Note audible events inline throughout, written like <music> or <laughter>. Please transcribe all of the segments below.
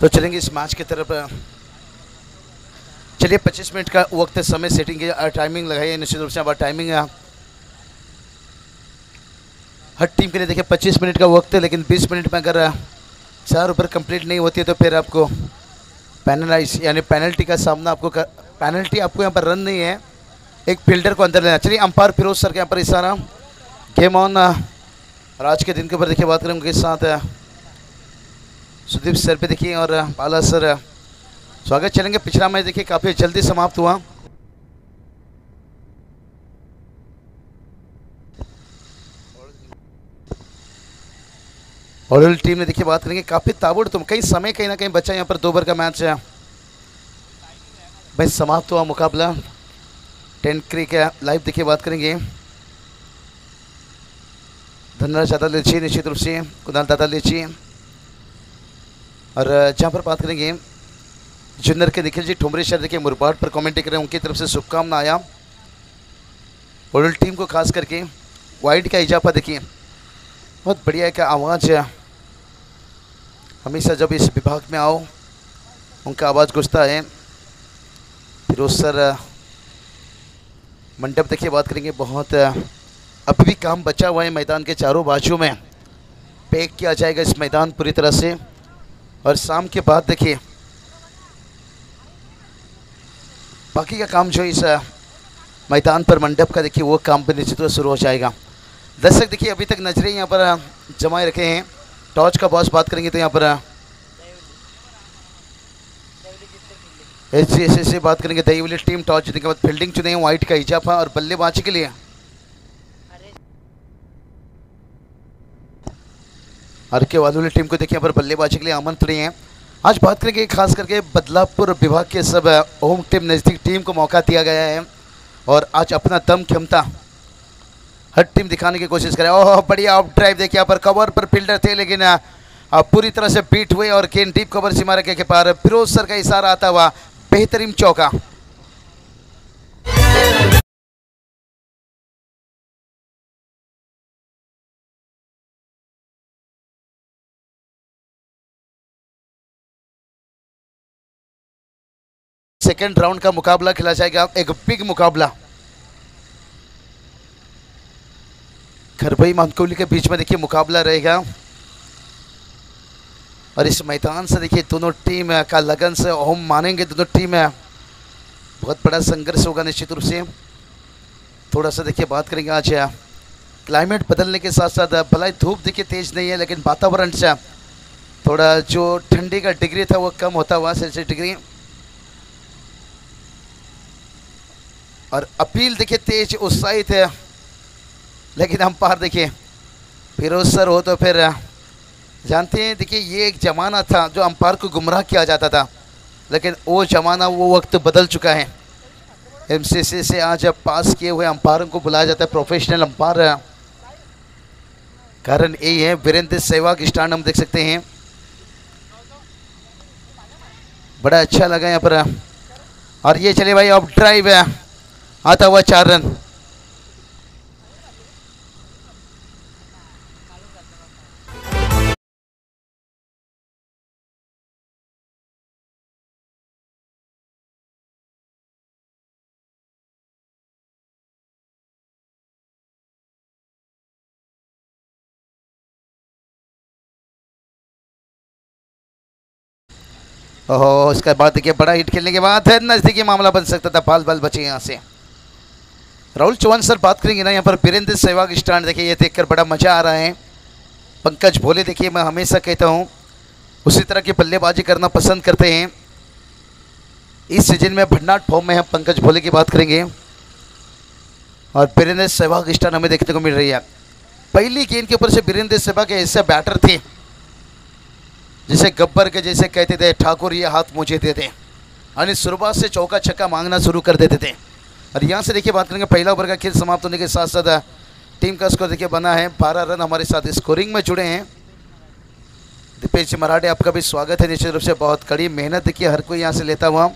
तो चलेंगे इस मैच की तरफ़। चलिए 25 मिनट का वक्त समय सेटिंग की टाइमिंग लगाइए निश्चित रूप से हमारा टाइमिंग है। हर टीम के लिए देखिए 25 मिनट का वक्त है लेकिन 20 मिनट में अगर चार ऊपर कंप्लीट नहीं होती है तो फिर आपको पैनलाइज यानी पेनल्टी का सामना आपको कर, पेनल्टी आपको यहाँ पर रन नहीं है। एक फील्डर को अंदर लेना। चलिए अंपायर फिरोज सर के यहाँ पर इशारा। गेम ऑन और आज के दिन के ऊपर देखिए बात करें उनके साथ सुदीप सर पे देखिए और बाला सर स्वागत चलेंगे। पिछला मैच देखिए, काफ़ी जल्दी समाप्त हुआ। और टीम ने देखिए, बात करेंगे, काफ़ी ताबड़ तुम कहीं समय, कहीं ना कहीं बचा यहाँ पर दो ओवर का मैच है भाई, समाप्त हुआ मुकाबला। टेंट क्रिक लाइव देखिए, बात करेंगे। धनराज दादा लीची, निश्चित रूप से। कुणाल दादा लीजिए और जहाँ पर बात करेंगे, जुन्नर के निखिल जी, ठुमरे शहर के मुरबाट पर कमेंट कर रहे हैं, उनकी तरफ़ से शुभकामना आया। वर्ल्ड टीम को खास करके वाइड का इजाफा देखिए। बहुत बढ़िया का आवाज़ हमेशा जब इस विभाग में आओ, उनका आवाज़ घुसता है। फिरोज सर मंडप देखिए, बात करेंगे, बहुत अभी भी काम बचा हुआ है मैदान के चारों बाजू में। पैक किया जाएगा इस मैदान पूरी तरह से। और शाम के बाद देखिए। बाकी का काम जो इस मैदान पर मंडप का देखिए वो काम भी निश्चित शुरू हो जाएगा। दर्शक देखिए, अभी तक नज़रें यहाँ पर जमाए रखे हैं। टॉर्च का बॉस बात करेंगे तो यहाँ पर एच सी एस से बात करेंगे। दही वाली टीम टॉस जीतने के बाद फील्डिंग चुने हैं व्हाइट का इजाफा और बल्लेबाजी के लिए। आर के वालू टीम को देखिए, यहाँ पर बल्लेबाजी के लिए आमंत्रित हैं। आज बात करेंगे खास करके बदलापुर विभाग के सब होम टीम, नज़दीक टीम को मौका दिया गया है। और आज अपना दम, क्षमता हर टीम दिखाने की कोशिश करें। ओह, बढ़िया ऑफ़ ड्राइव देखिए, यहाँ पर कवर पर फील्डर थे, लेकिन पूरी तरह से बीट हुए और गेंद डीप कवर सीमा रखे के पार फिरोज सर का इशारा आता हुआ, बेहतरीन चौका। सेकेंड राउंड का मुकाबला खेला जाएगा। एक बिग मुकाबला। खरबई मानकोली के बीच में देखिए मुकाबला रहेगा। और इस मैदान से देखिए दोनों टीम का लगन से हम मानेंगे, दोनों टीम है। बहुत बड़ा संघर्ष होगा निश्चित रूप से। थोड़ा सा देखिए बात करेंगे आज हाँ। क्लाइमेट बदलने के साथ साथ हाँ, भलाई धूप देखिए तेज़ नहीं है, लेकिन वातावरण से हाँ। थोड़ा जो ठंडी का डिग्री था, वो कम होता हुआ सेल्सियस डिग्री और अपील देखिए, तेज उत्साहित है। लेकिन हम पार देखिए फिरोज सर हो तो फिर, जानते हैं, देखिए, ये एक ज़माना था जो अंपायर को गुमराह किया जाता था। लेकिन वो ज़माना, वो वक्त बदल चुका है। एम से आज अब पास किए हुए अंपायरों को बुलाया जाता है प्रोफेशनल अंपायर। कारण यही है, वीरेंद्र सहवाग स्टैंड हम देख सकते हैं। बड़ा अच्छा लगा यहाँ पर। और ये चले भाई ऑफ़ ड्राइव है। आता हुआ चार रन ओह, उसके बाद देखिए, बड़ा हिट खेलने के बाद नज़दीकी मामला बन सकता था बाल बाल बचे यहाँ से। राहुल चौहान सर बात करेंगे ना, यहाँ पर बीरेंद्र सहवाग स्टैंड देखिए, ये देखकर बड़ा मज़ा आ रहा है। पंकज भोले देखिए, मैं हमेशा कहता हूँ, उसी तरह की बल्लेबाजी करना पसंद करते हैं। इस सीज़न में भंडार फॉर्म में हम पंकज भोले की बात करेंगे। और बीरेंद्र सहवाग स्टैंड हमें देखने को मिल रही है। पहली गेंद के ऊपर से बीरेंद्र सहवाग ऐसे बैटर थे, जिसे गब्बर के जैसे कहते थे, ठाकुर ये हाथ मुझे देते यानी शुरुआत से चौका छक्का मांगना शुरू कर देते थे। और यहाँ से देखिए बात करेंगे, पहला ओवर का खेल समाप्त होने के साथ साथ टीम का स्कोर देखिए बना है। बारह रन हमारे साथ स्कोरिंग में जुड़े हैं। दीपेश मराठे, आपका भी स्वागत है। निश्चित रूप से बहुत कड़ी मेहनत देखिए, हर कोई यहाँ से लेता हुआ।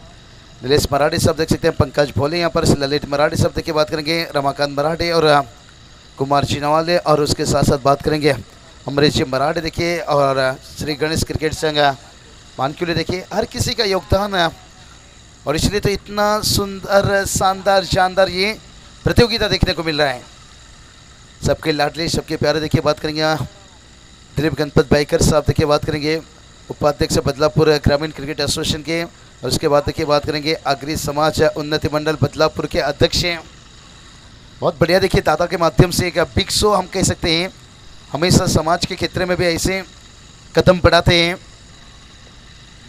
नीलेष मराठे साहब देख सकते हैं, पंकज भोले यहाँ पर, ललित मराठे साहब देखिए बात करेंगे, रमाकांत मराठे और कुमार चीनावाले और उसके साथ साथ बात करेंगे। अमरीश जी मराठे देखिए और श्री गणेश क्रिकेट संघ मानक्यूले देखिए, हर किसी का योगदान है और इसलिए तो इतना सुंदर, शानदार शानदार ये प्रतियोगिता देखने को मिल रहा है। सबके लाडले, सबके प्यारे, देखिए बात करेंगे यहाँ दिलीप गणपत बाइकर साहब, देखिए बात करेंगे उपाध्यक्ष बदलापुर ग्रामीण क्रिकेट एसोसिएशन के, और उसके बाद देखिए बात करेंगे अग्री समाज उन्नति मंडल बदलापुर के अध्यक्ष हैं। बहुत बढ़िया, देखिए दादा के माध्यम से एक बिग शो हम कह सकते हैं। हमेशा समाज के क्षेत्र में भी ऐसे कदम बढ़ाते हैं।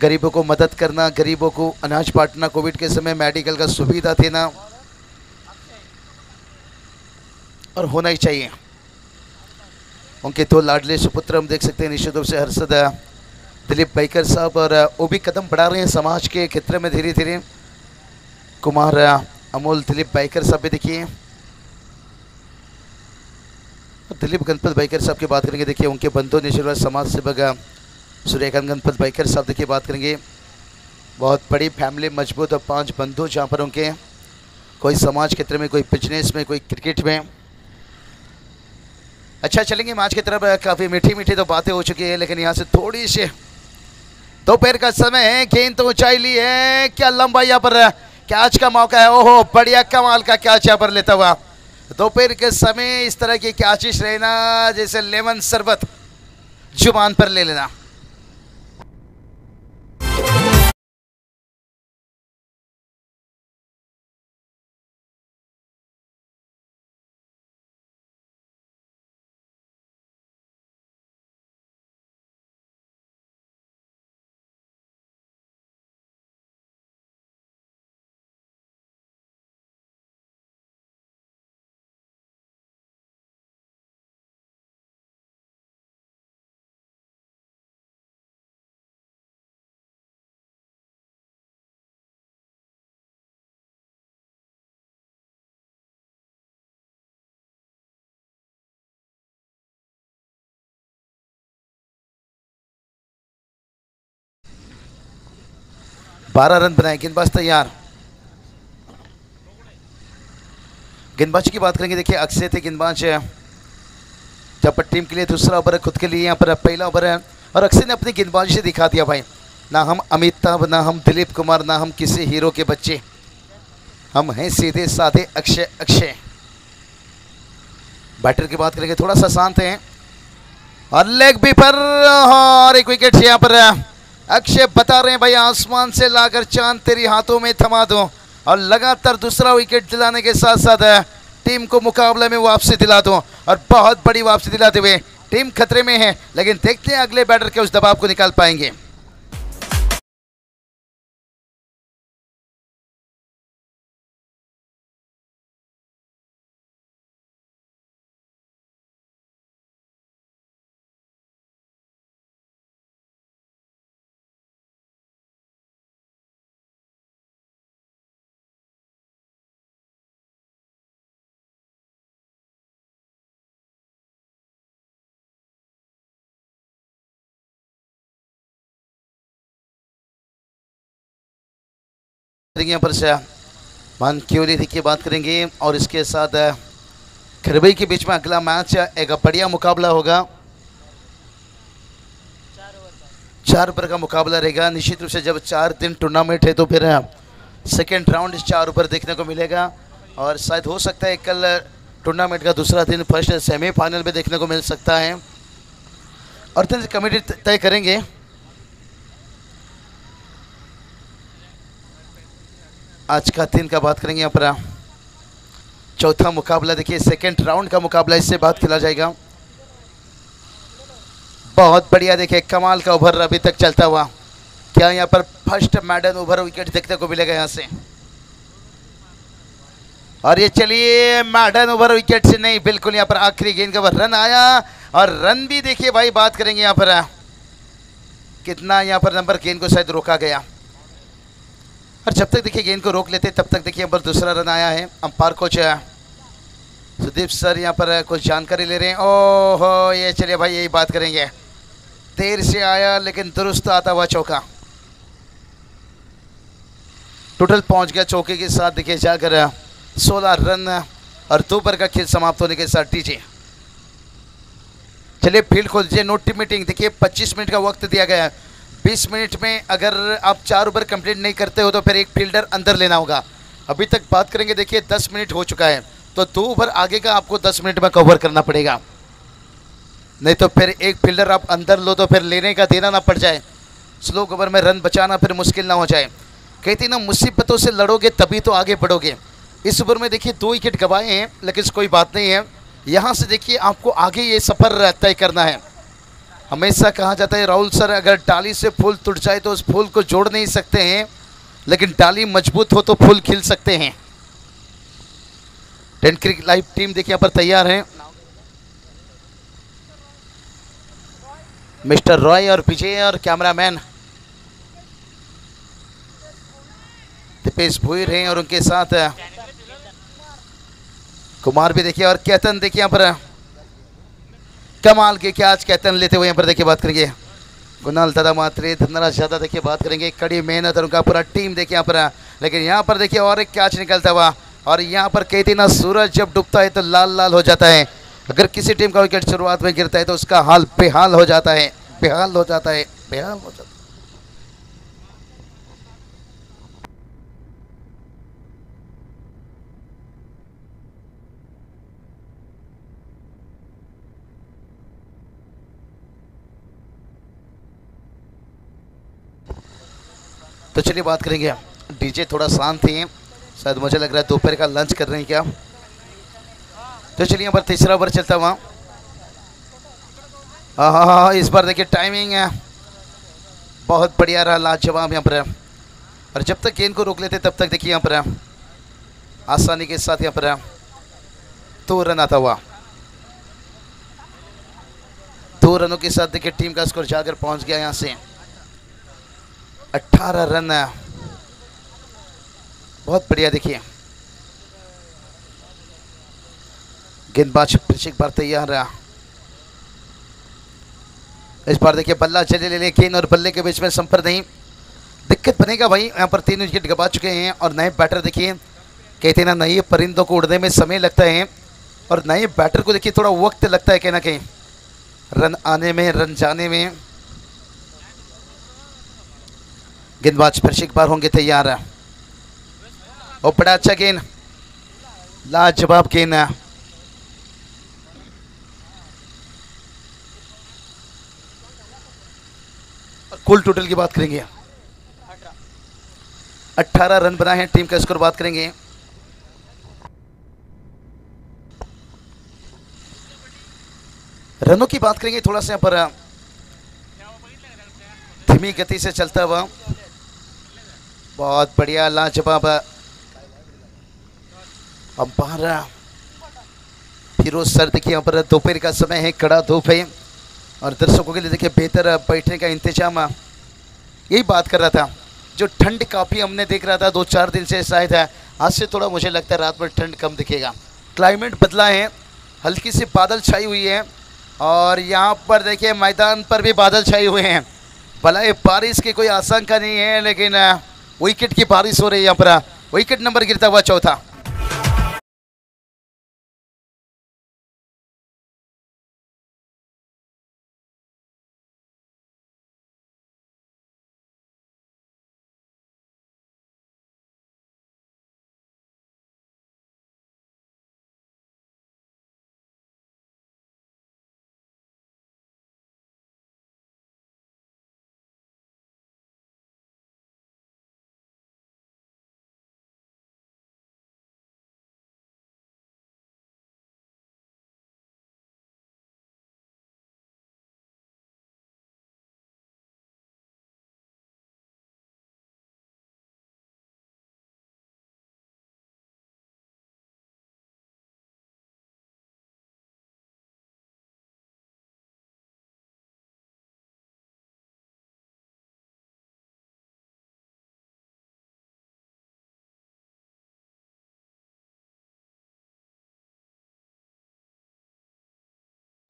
गरीबों को मदद करना, गरीबों को अनाज बांटना, कोविड के समय मेडिकल का सुविधा देना, और होना ही चाहिए। उनके दो लाडले सुपुत्र हम देख सकते हैं, निश्चित रूप से हर्षद दिलीप बैकर साहब और वो भी कदम बढ़ा रहे हैं समाज के क्षेत्र में धीरे धीरे कुमार अमोल, दिलीप बैकर साहब भी देखिए। दिलीप गणपत बैकर साहब की बात करेंगे, देखिए उनके बंधु, निश्चित समाज सेवक सूर्यकांत गणपत बैकर साहब देखिए बात करेंगे। बहुत बड़ी फैमिली, मज़बूत और पाँच बंधु जहाँ पर उनके कोई समाज क्षेत्र में, कोई बिज़नेस में, कोई क्रिकेट में। अच्छा चलेंगे मैच की तरफ़। काफ़ी मीठी मीठी तो बातें हो चुकी है, लेकिन यहाँ से थोड़ी सी दोपहर का समय है, गेंद तो ऊंचाई ली है। क्या लंबा यहाँ पर कैच का मौका है। ओहो, बढ़िया कमाल का कैच यहाँ पर लेता हुआ। दोपहर के समय इस तरह की कैचिश रहना, जैसे लेमन शरबत ज़ुबान पर ले लेना। बारह रन बनाए, गेंदबाज तैयार। गेंदबाजी की बात करेंगे, देखिए, अक्षय थे गेंदबाज। जब पर टीम के लिए दूसरा ओवर है, खुद के लिए यहाँ पर पहला ओवर है, और अक्षय ने अपनी गेंदबाजी से दिखा दिया भाई। ना हम अमिताभ ना हम दिलीप कुमार, ना हम किसी हीरो के बच्चे। हम हैं सीधे साधे अक्षय अक्षय। बैटर की बात करेंगे, थोड़ा सा शांत है। और लेग भी पर, और एक विकेट यहाँ पर अक्षय बता रहे हैं भाई आसमान से लाकर चाँद तेरी हाथों में थमा दो। और लगातार दूसरा विकेट दिलाने के साथ साथ टीम को मुकाबले में वापसी दिला दो। और बहुत बड़ी वापसी दिलाते हुए टीम खतरे में है, लेकिन देखते हैं अगले बैटर के उस दबाव को निकाल पाएँगे। यहाँ पर से। की बात करेंगे और इसके साथ खरबई के बीच में अगला मैच एक बढ़िया मुकाबला होगा। चार ओवर का मुकाबला रहेगा। निश्चित रूप से जब चार दिन टूर्नामेंट है तो फिर सेकेंड राउंड चार ओवर देखने को मिलेगा। और शायद हो सकता है कल टूर्नामेंट का दूसरा दिन फ़र्स्ट सेमीफाइनल में देखने को मिल सकता है। और दिन कमेटी तय करेंगे। आज का दिन का बात करेंगे यहाँ पर। चौथा मुकाबला, देखिए सेकेंड राउंड का मुकाबला, इससे बात खेला जाएगा। बहुत बढ़िया, देखिए, कमाल का ओवर अभी तक चलता हुआ। क्या यहाँ पर फ़र्स्ट मैडन ओवर विकेट देखने को मिलेगा यहाँ से? और ये चलिए मैडन ओवर विकेट से नहीं, बिल्कुल यहाँ पर आखिरी गेंद का रन आया। और रन भी, देखिए, भाई, बात करेंगे यहाँ पर। कितना यहाँ पर नंबर गेंद को शायद रोका गया। और जब तक देखिए गेंद को रोक लेते तब तक देखिए पर दूसरा रन आया है, अंपायर कोच सुदीप सर यहाँ पर कुछ जानकारी ले रहे हैं। ओहो, ये चलिए भाई, यही बात करेंगे। देर से आया, लेकिन दुरुस्त आता हुआ चौका। टोटल पहुँच गया चौके के साथ, देखिए जाकर 16 रन, और दो पर का खेल समाप्त होने के साथ, डीजे। चलिए फ़ील्ड खोल दीजिए, नोट मीटिंग, देखिए 25 मिनट का वक्त दिया गया है। 20 मिनट में अगर आप चार ओवर कंप्लीट नहीं करते हो तो फिर एक फील्डर अंदर लेना होगा। अभी तक बात करेंगे, देखिए 10 मिनट हो चुका है। तो दो ओवर आगे का आपको 10 मिनट में कवर करना पड़ेगा। नहीं तो फिर एक फील्डर आप अंदर लो तो फिर लेने का देना ना पड़ जाए। स्लो ओवर में रन बचाना फिर मुश्किल ना हो जाए। कहती ना, मुसीबतों से लड़ोगे तभी तो आगे बढ़ोगे। इस ओवर में देखिए, दो विकेट गवाए हैं, लेकिन कोई बात नहीं है। यहाँ से देखिए, आपको आगे ये सफ़र तय करना है। हमेशा कहा जाता है, राहुल सर, अगर डाली से फूल टूट जाए तो उस फूल को जोड़ नहीं सकते हैं, लेकिन डाली मज़बूत हो तो फूल खिल सकते हैं। टेन क्रिक लाइव टीम देखिए, यहाँ पर तैयार है। मिस्टर रॉय और विजय और कैमरामैन दीपेश भूर हैं और उनके साथ, कुमार भी देखिए, और केतन देखिए, यहाँ पर कमाल के क्या आज कैतन लेते हुए यहाँ पर देखिए बात करेंगे गुनाल दादा मात्रे, धनराज यादव देखिए बात करेंगे। कड़ी मेहनत और उनका पूरा टीम देखिए यहाँ पर। लेकिन यहाँ पर देखिए और एक कैच निकलता हुआ। और यहाँ पर कहते ना, सूरज जब डूबता है तो लाल लाल हो जाता है। अगर किसी टीम का विकेट शुरुआत में गिरता है तो उसका हाल बेहाल हो जाता है। बेहाल हो जाता है। बेहाल हो जाता है। तो चलिए बात करेंगे डीजे थोड़ा शांत ही। शायद मुझे लग रहा है दोपहर का लंच कर रहे हैं क्या? तो चलिए यहाँ पर तीसरा ओवर चलता हुआ। हाँ हाँ हाँ इस बार देखिए टाइमिंग है। बहुत बढ़िया रहा लाजवाब यहाँ पर। और जब तक गेंद को रोक लेते, तब तक देखिए यहाँ पर। आसानी के साथ यहाँ पर दो रन आता हुआ। दो रनों के साथ देखिए टीम का स्कोर जाकर पहुँच गया यहाँ से। 18 रन बहुत बढ़िया देखिए। गेंदबाज एक बार तैयार रहा इस बार देखिए बल्ला चले ले ले गेंद और बल्ले के बीच में संपर्क नहीं। दिक्कत बनेगा भाई, यहाँ पर तीन विकेट गवा चुके हैं और नए बैटर देखिए। कहते हैं ना नए परिंदों को उड़ने में समय लगता है और नए बैटर को देखिए, थोड़ा वक्त लगता है कहीं ना कहीं। रन आने में, रन जाने में। गेंदबाज फिर से एक बार होंगे तैयार। और बड़ा अच्छा गेंद, लाजवाब गेंद कुल टोटल की बात करेंगे। 18 रन बनाए हैं टीम का स्कोर बात करेंगे। रनों की बात करेंगे, थोड़ा सा यहाँ पर, धीमी गति से चलता हुआ। बहुत बढ़िया, लाजवाब अंपायर फिरोज सर देखिए, यहाँ पर दोपहर का समय है, कड़ा धूप है। और दर्शकों के लिए देखिए, बेहतर बैठने का इंतज़ाम। यही बात कर रहा था, जो ठंड काफ़ी हमने देख रहा था, दो चार दिन से शायद है। आज से थोड़ा मुझे लगता है रात में ठंड कम दिखेगा। क्लाइमेट बदला है, हल्की सी बादल छाई हुई है। और यहाँ पर देखिए, मैदान पर भी बादल छाए हुए हैं। भला बारिश की कोई आशंका नहीं है, लेकिन विकेट की बारिश हो रही है यहाँ पर। विकेट नंबर गिरता हुआ चौथा।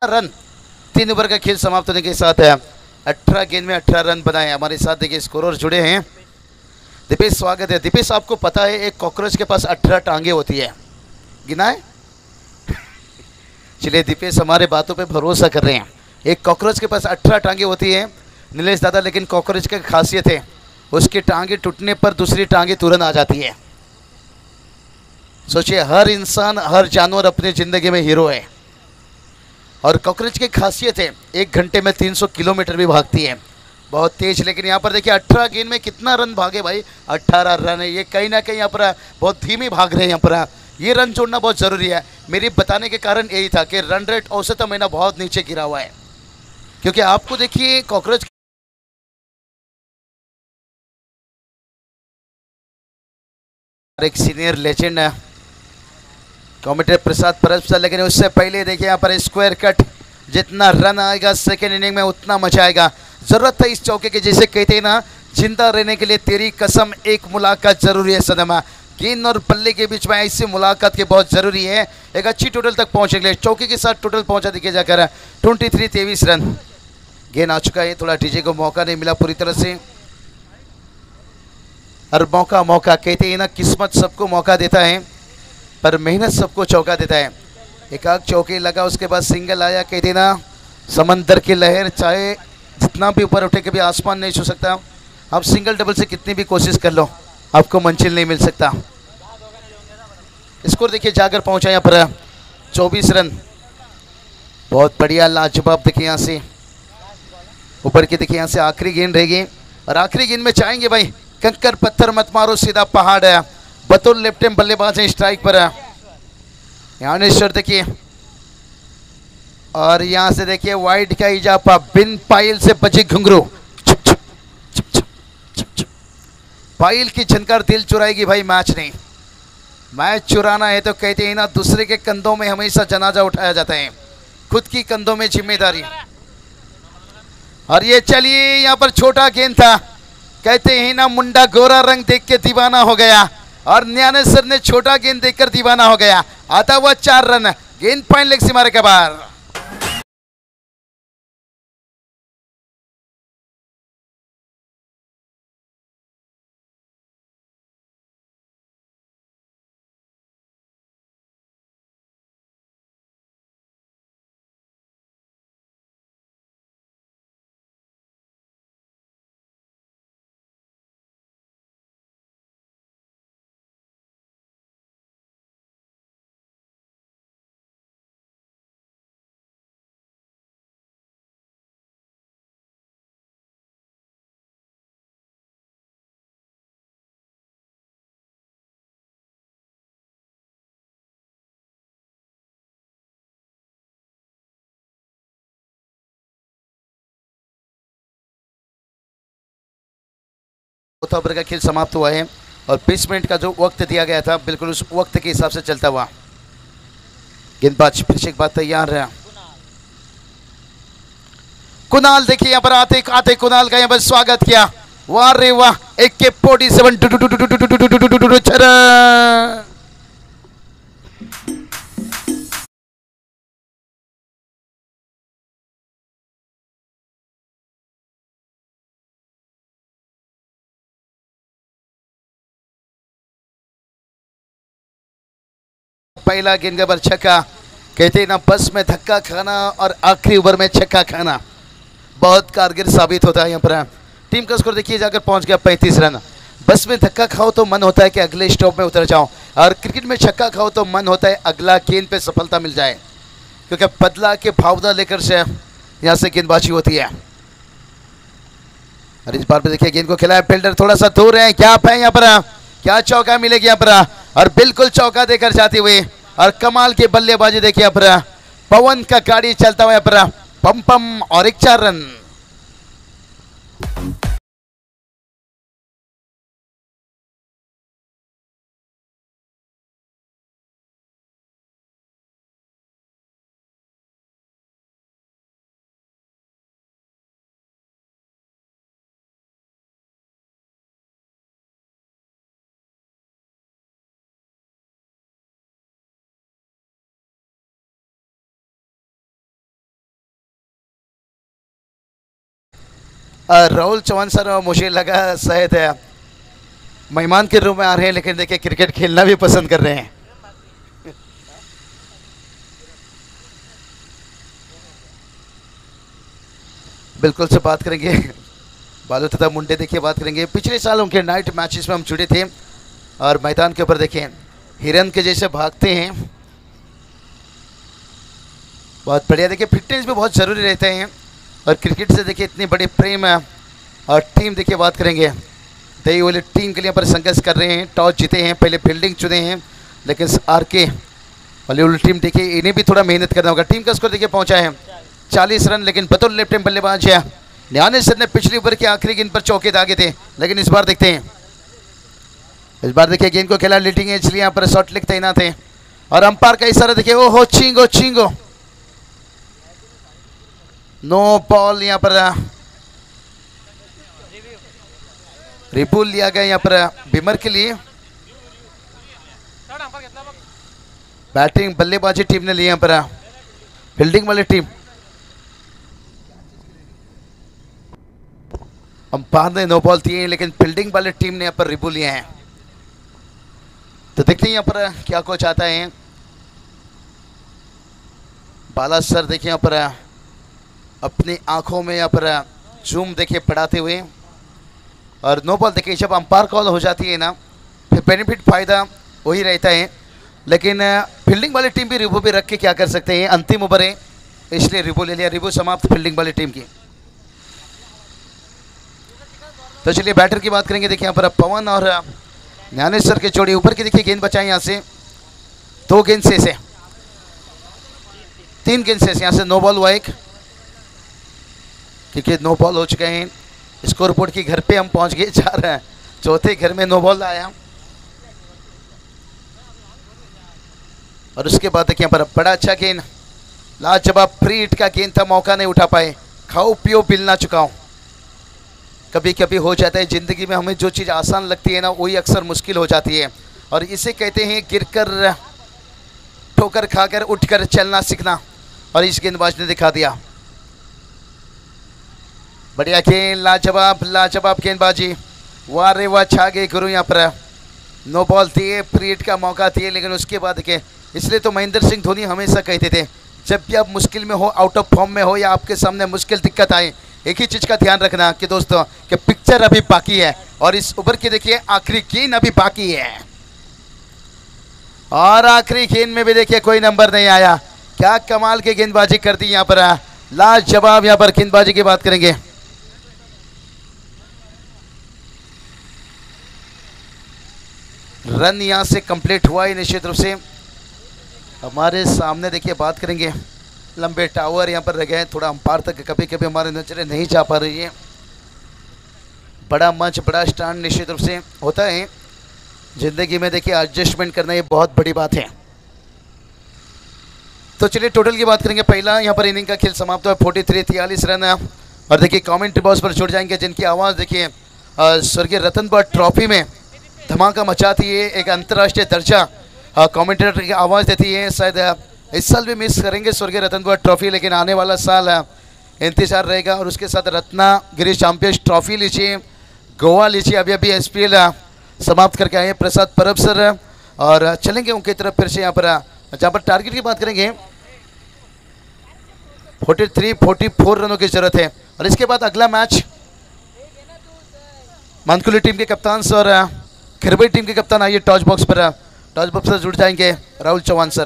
रन। तीन ओवर का खेल समाप्त होने के साथ है अठारह गेंद में अठारह रन बनाए। हमारे साथ देखिए स्कोरर जुड़े हैं। दीपेश, स्वागत है। दीपेश, आपको पता है, एक कॉकरोच के पास अठारह टांगे होती है। गिना है? <laughs> चलिए, दीपेश, हमारे बातों पे भरोसा कर रहे हैं। एक कॉकरोच के पास अठारह टांगे होती है, नीलेश दादा, लेकिन कॉकरोच की खासियत है, उसकी टांगे टूटने पर दूसरी टांगे तुरंत आ जाती है। सोचिए, हर इंसान, हर जानवर अपनी ज़िंदगी में हीरो है। और कॉकरोच की खासियत है, एक घंटे में 300 किलोमीटर भी भागती है। बहुत तेज, लेकिन यहाँ पर देखिए 18 गेंद में कितना रन भागे भाई। 18 रन है, ये कहीं ना कहीं यहाँ पर बहुत धीमी भाग रहे हैं यहाँ पर। ये रन जोड़ना बहुत ज़रूरी है। मेरी बताने के कारण यही था कि रन रेट औसत महीना बहुत नीचे गिरा हुआ है। क्योंकि आपको देखिए, कॉकरोच एक senior legend commentator Prasad Parab sir, लेकिन उससे पहले देखिए यहाँ पर स्क्वायर कट जितना रन आएगा सेकेंड इनिंग में उतना मज़ा आएगा। ज़रूरत है इस चौके के, जैसे कहते हैं ना, ज़िंदा रहने के लिए तेरी कसम एक मुलाकात ज़रूरी है सदमा। गेंद और बल्ले के बीच में ऐसी मुलाकात की बहुत ज़रूरी है। एक अच्छी टोटल तक पहुँचने के लिए, चौके के साथ टोटल पहुँचा दिखे जाकर। ट्वेंटी थ्री तेईस रन। गेंद आ चुका है, थोड़ा डीजे को मौका नहीं मिला पूरी तरह से। हर मौका मौका, कहते हैं ना, किस्मत सबको मौका देता है। पर मेहनत सबको चौका देता है। एक आग चौके लगा, उसके बाद सिंगल आया, कह देना, समंदर की लहर चाहे जितना भी ऊपर उठे, कभी आसमान नहीं छू सकता। आप सिंगल डबल से कितनी भी कोशिश कर लो, आपको मंजिल नहीं मिल सकता। स्कोर देखिए जाकर पहुँचा यहाँ पर, चौबीस रन। बहुत बढ़िया, लाजवाब देखिए यहाँ से। ऊपर की देखिए, यहाँ से आखिरी गेंद रहेगी। और आखिरी गेंद में चाहेंगे भाई, कंकर पत्थर मत मारो, सीधा पहाड़ है। बतौर लेफ़्ट हैंड बल्लेबाज है, स्ट्राइक पर यानेश्वर देखिए। और यहाँ से देखिए, वाइड का इजाफा, बिन पाइल से बची छुप पाइल की झनकार दिल चुराएगी भाई, मैच नहीं। मैच चुराना है तो कहते हैं ना, दूसरे के कंधों में हमेशा जनाजा उठाया जाता है। खुद की कंधों में ज़िम्मेदारी। और ये चलिए, यहाँ पर छोटा गेंद था। कहते हैं ना, मुंडा गोरा रंग देख के दीवाना हो गया। और न्यानेश्वर ने छोटा गेंद देखकर दीवाना हो गया। आता हुआ चार रन। गेंद पॉइंट लेग सीमारे के बाहर ओवर का खेल समाप्त हुआ है और बीस मिनट का जो वक्त दिया गया था बिल्कुल उस वक्त के हिसाब से चलता हुआ गेंदबाज फिर से एक बात तैयार रहा कुणाल देखिए यहाँ पर आते आते कुणाल का यहाँ पर स्वागत किया वाह रे वाह एक के फोर्टी सेवन पहला गेंद पर छक्का। कहते हैं ना, बस में धक्का खाना और आखिरी ओवर में छक्का खाना। बहुत कारगर साबित होता है यहाँ पर। टीम का स्कोर देखिए, जाकर पहुँच गया पैंतीस रन। बस में धक्का खाओ तो मन होता है कि अगले स्टॉप में उतर जाओ और क्रिकेट में छक्का खाओ तो मन होता है अगला गेंद पे सफलता मिल जाए। क्योंकि बदला के भावना लेकर से यहाँ से गेंदबाजी होती है। और इस बार पे देखिए, गेंद को खिलाया फील्डर, थोड़ा सा दूर है। क्या है यहाँ पर? क्या चौका मिलेगी यहाँ पर? और बिल्कुल चौका देकर जाती हुई और कमाल की बल्लेबाजी देखिए अपरा। पवन का गाड़ी चलता हुआ अपरा। पर पम पम और एक चार रन। राहुल चौहान सर, मुझे लगा शायद मेहमान के रूम में आ रहे हैं, लेकिन देखिए, क्रिकेट खेलना भी पसंद कर रहे हैं। बिल्कुल से बात करेंगे। बालू तथा मुंडे देखिए, बात करेंगे। पिछले साल उनके नाइट मैचेस में हम जुड़े थे, और मैदान के ऊपर देखें हिरन के जैसे भागते हैं। बहुत बढ़िया, देखिए, फिटनेस भी बहुत ज़रूरी रहते हैं। और क्रिकेट से देखिए इतनी बड़ी प्रेम है। और टीम देखिए बात करेंगे। दही वाली टीम के लिए पर संघर्ष कर रहे हैं, टॉस जीते हैं, पहले फील्डिंग चुने हैं, लेकिन आर के बॉलीवुड टीम देखिए इन्हें भी थोड़ा मेहनत करना होगा। टीम का स्कोर देखिए पहुँचा है। चालीस रन, लेकिन बतौर लेफ़्ट बल्लेबाज है। न्यानेश्वर ने पिछली ओवर के आखिरी गेंद पर चौके दागे थे, लेकिन इस बार देखते हैं। इस बार देखिए गेंद को खेला लिटिंग है इसलिए यहाँ पर शॉर्ट लिख तैनात है और अंपायर का इशारा देखिए ओ हो चिंगो चिंगो। नो बॉल यहाँ पर रिपुल लिया गया यहाँ पर बिमर के लिए। बैटिंग बल्लेबाजी टीम ने ली यहाँ पर फील्डिंग वाली टीम अंपायर ने नो बॉल दिए, लेकिन फील्डिंग वाली टीम ने यहाँ पर रिपू लिए हैं। तो देखते हैं यहाँ पर क्या कोच आता है। बाला सर, देखिए यहाँ पर अपनी आँखों में यहाँ पर जूम देखे पढ़ाते हुए। और नो बॉल देखिए, जब अंपायर कॉल हो जाती है ना, फिर बेनिफिट फ़ायदा वही रहता है। लेकिन फील्डिंग वाली टीम भी रिव्यू भी रख के क्या कर सकते हैं? अंतिम ओवर है, इसलिए रिव्यू ले लिया। रिव्यू समाप्त फील्डिंग वाली टीम की। तो चलिए बैटर की बात करेंगे। देखिए, यहाँ पर पवन और ज्ञानेश्वर के जोड़ी ऊपर की देखिए, गेंद बचाए यहाँ से। दो गेंद से से। तीन गेंद से यहाँ से नो बॉल हुआ एक। क्योंकि नो बॉल हो चुके हैं। स्कोर बोर्ड की घर पे हम पहुँच गए, जा रहे हैं। चौथे घर में नो बॉल आया। और उसके बाद देखिए, यहाँ पर बड़ा अच्छा गेंद। लाजवाब फ्री हिट का गेंद था, मौका नहीं उठा पाए। खाओ, पियो, बिल ना चुकाओ। कभी कभी हो जाता है, ज़िंदगी में हमें जो चीज़ आसान लगती है ना, वही अक्सर मुश्किल हो जाती है। और इसे कहते हैं, गिरकर, ठोकर खाकर उठकर चलना, सीखना। और इस गेंदबाज ने दिखा दिया। बढ़िया गेंद लाजवाब लाजवाब गेंदबाजी। वाह रे वाह, छा गए गुरु यहाँ पर। नो बॉल फ्री हिट का मौका दिए लेकिन उसके बाद के। इसलिए तो महेंद्र सिंह धोनी हमेशा कहते थे, जब भी आप मुश्किल में हो आउट ऑफ़ फॉर्म में हो, या आपके सामने मुश्किल दिक्कत आए, एक ही चीज़ का ध्यान रखना कि दोस्तों, कि पिक्चर अभी बाकी है, और इस ओवर की देखिए, आखिरी गेंद अभी बाकी है। और आखिरी गेंद में भी देखिए, कोई नंबर नहीं आया। क्या कमाल की गेंदबाजी कर दी यहाँ पर। लाजवाब यहाँ पर गेंदबाजी की बात करेंगे। रन यहाँ से कंप्लीट हुआ ही निश्चित रूप से। हमारे सामने देखिए, बात करेंगे। लंबे टावर यहाँ पर रह गए थोड़ा अंपार तक कभी कभी हमारे नज़रें नहीं जा पा रही है। बड़ा मंच, बड़ा स्टैंड निश्चित रूप से होता है। ज़िंदगी में देखिए एडजस्टमेंट करना ये बहुत बड़ी बात है। तो चलिए टोटल की बात करेंगे। पहला यहाँ पर इनिंग का खेल समाप्त हुआ फोर्टी थ्री तियालीस रन है। और देखिए कमेंट्री बॉक्स पर जुड़ जाएँगे, जिनकी आवाज़ देखिए स्वर्गीय रतन ट्रॉफी में। धमाका मचाती है, एक अंतर्राष्ट्रीय दर्जा कमेंटेटर की आवाज़ देती है, शायद इस साल भी मिस करेंगे स्वर्गीय रतन बुआ ट्रॉफी लेकिन आने वाला साल इंतज़ार रहेगा और उसके साथ रत्ना गिरी चैंपियंस ट्रॉफी लीजिए, गोवा लीजिए, अभी अभी एसपीएल समाप्त करके आए प्रसाद परब सर, और चलेंगे उनकी तरफ़ फिर से यहाँ पर जहाँ पर टारगेट की बात करेंगे। 43 44 रनों की ज़रूरत है। और इसके बाद अगला मैच मानकुली टीम के कप्तान सर खिरबई टीम के कप्तान आइए टॉच बॉक्स पर। टॉच बॉक्स पर जुड़ जाएंगे राहुल चौहान सर।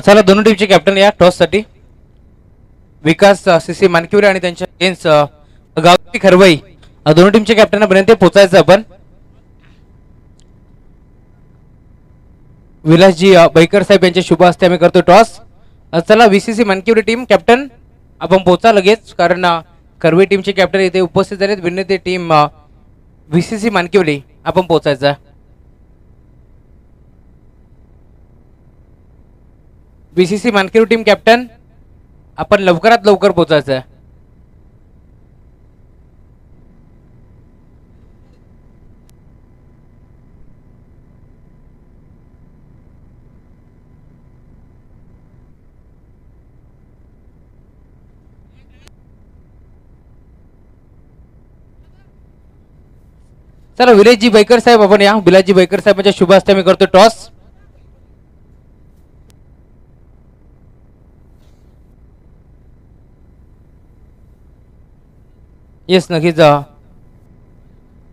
चला दोन्ही टीमचे कॅप्टन या टॉससाठी विकास सी सी मानकिवरे आणि त्यांच्या अगेन्स्ट गावती खरवई. अ, दोन्ही टीमचे कॅप्टन पोचायचं आपण. विलासजी बैकर साहेब यांच्या शुभ हस्ते आम्ही करतो टॉस. चला व्हीसीसी मानकिवरे टीम कॅप्टन आपण पोचा लगेच कारण कर्वे टीमचे कॅप्टन इथे उपस्थित झालेत विनंती टीम व्हीसीसी मानकिवली आपण पोचायचा बीसीसी मानकेरू टीम कॅप्टन आपण लवकरात लवकर पोचायचं तर चला विलेशजी बैकर साहेब आपण या. बिलाजी बैकर साहेबांच्या शुभ हस्ते मी करतो. टॉस. येस नक्कीच अ,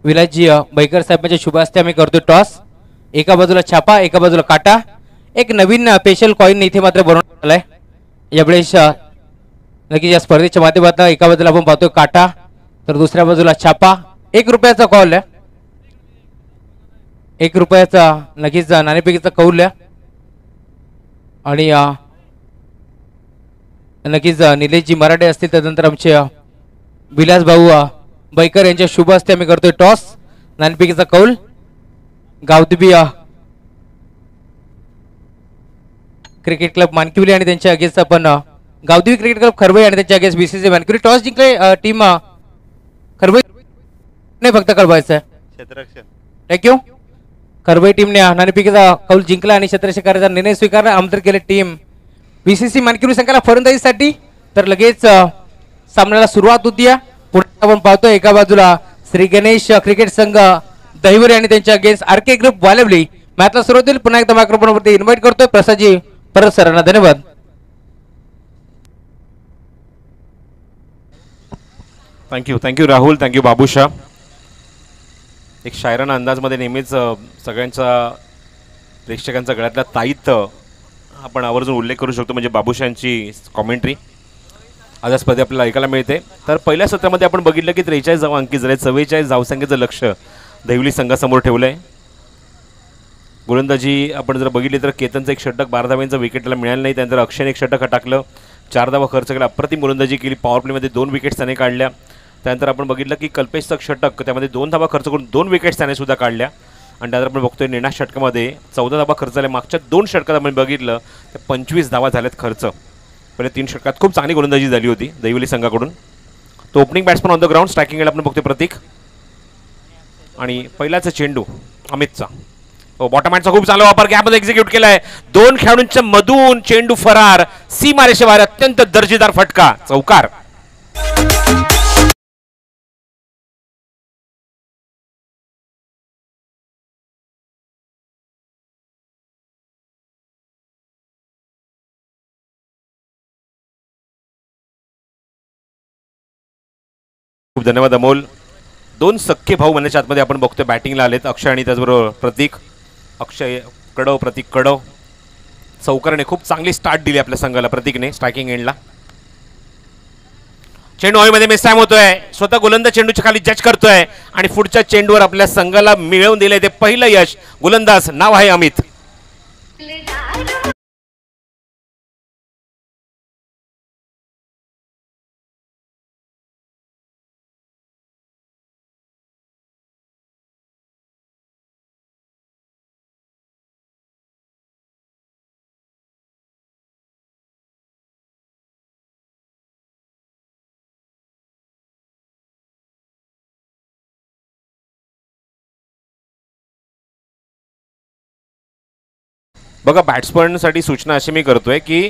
विलासजी बैकर साहेबांच्या शुभ हस्ते आम्ही करतो. टॉस. एका बाजूला छापा एका बाजूला काटा. एक नवीन स्पेशल कॉईन इथे मात्र बनवण्यात आलाय यावेळेस नक्कीच या स्पर्धेच्या माध्यमातून एका बाजूला आपण पाहतोय काटा तर दुसऱ्या बाजूला छापा. एक रुपयाचा कॉल आहे. एक रुपयाचा नक्कीच नाणेफेकीचा कौल आहे आणि नक्कीच निलेशजी मराठे असतील त्यानंतर आमचे विलास भाऊ बैकर यांच्या शुभ हस्ते आम्ही करतोय टॉस. नाणेफेकीचा कौल. गावदेबी क्रिकेट क्लब मानकिवली आणि त्यांच्या अगेन्स्ट आपण गावदेवी क्रिकेट क्लब खरवई आणि त्यांच्या अगेन्स्ट बीसीसी मानकिवली टॉस जिंकले टीम खरवई. नाही फक्त कळवायचं आहे थँक्यू खरवई टीमने नाणेफेकीचा कौल जिंकला आणि क्षेत्ररक्षक निर्णय स्वीकारला. आमंत्रित केले टीम. बीसीसी मानकिरू संघाला फलंदाजीसाठी. तर लगेच सामन्याला सुरुवात होती पुढे आपण पाहतोय एका बाजूला श्री गणेश क्रिकेट संघ दहिवरी आणि त्यांच्या against R K group Walvali. मॅचला सुरुवात होईल. पुन्हा एकदा मायक्रोफोनवरती इन्व्हाइट करतोय प्रसादजी. परत सरांना धन्यवाद. Thank you thank you Rahul thank you Babusha एक शायराना अंदाजमध्ये नेहमीच सगळ्यांचा प्रेक्षकांचा गळ्यातला ताईत आपण आवर्जून उल्लेख करू शकतो म्हणजे बाबूशांची कॉमेंट्री आज या स्पर्धे आपल्याला ऐकायला मिळते. तर पहिल्या सत्रामध्ये आपण बघितलं की त्रेचाळीस जाऊ अंकित झाले. चव्वेचाळीस धावसंख्येचं लक्ष दैवली संघासमोर ठेवलं आहे गोलंदाजी आपण जर बघितली तर केतनचं एक षटक बारा धाव्यांचं विकेटला मिळालं नाही. त्यानंतर अक्षयने एक षटक टाकलं चार धावा खर्च केला. अप्रतिम गोलंदाजी केली. पॉवर प्लेमध्ये दोन विकेट्स त्याने काढल्या. त्यानंतर आपण बघितलं की कल्पेशचं षटक त्यामध्ये दोन धाबा खर्च करून दोन विकेट्स त्याने सुद्धा काढल्या. आणि त्यानंतर आपण बघतोय निर्णय षटकामध्ये चौदा धाबा खर्च झाल्या. मागच्या दोन षटकात आपण बघितलं तर पंचवीस धावा झाल्यात खर्च. पहिले तीन षटकात खूप चांगली गोलंदाजी झाली होती दैवली संघाकडून. तो opening batsman on the ground striking आपण बघतोय प्रतीक. आणि पहिलाच चेंडू अमितचा. हो बॉटम हँडचा खूप चांगला वापर गॅपमध्ये एक्झिक्यूट केलाय. दोन खेळाडूंच्या मधून चेंडू फरार. सीमारेषे बाहेर अत्यंत दर्जेदार फटका. चौकार. धन्यवाद अमोल. दोन सख्खे भाऊ म्हणण्याच्या आतमध्ये आपण बघतोय बॅटिंगला आलेत. अक्षय आणि त्याचबरोबर प्रतीक. अक्षय कडव प्रतीक कडव. चौकरने खूप चांगली स्टार्ट दिली आपल्या संघाला प्रतीकने स्ट्रायकिंग एंडला चेंडू हवेमध्ये मिस टाइम होतोय. स्वतः गोलंदाज चेंडूच्या खाली जज करतोय. आणि पुढच्या चेंडूवर आपल्या संघाला मिळवून दिलंय ते पहिलं यश. गोलंदाज नाव आहे अमित. बघा बॅट्समनसाठी सूचना अशी मी करतोय की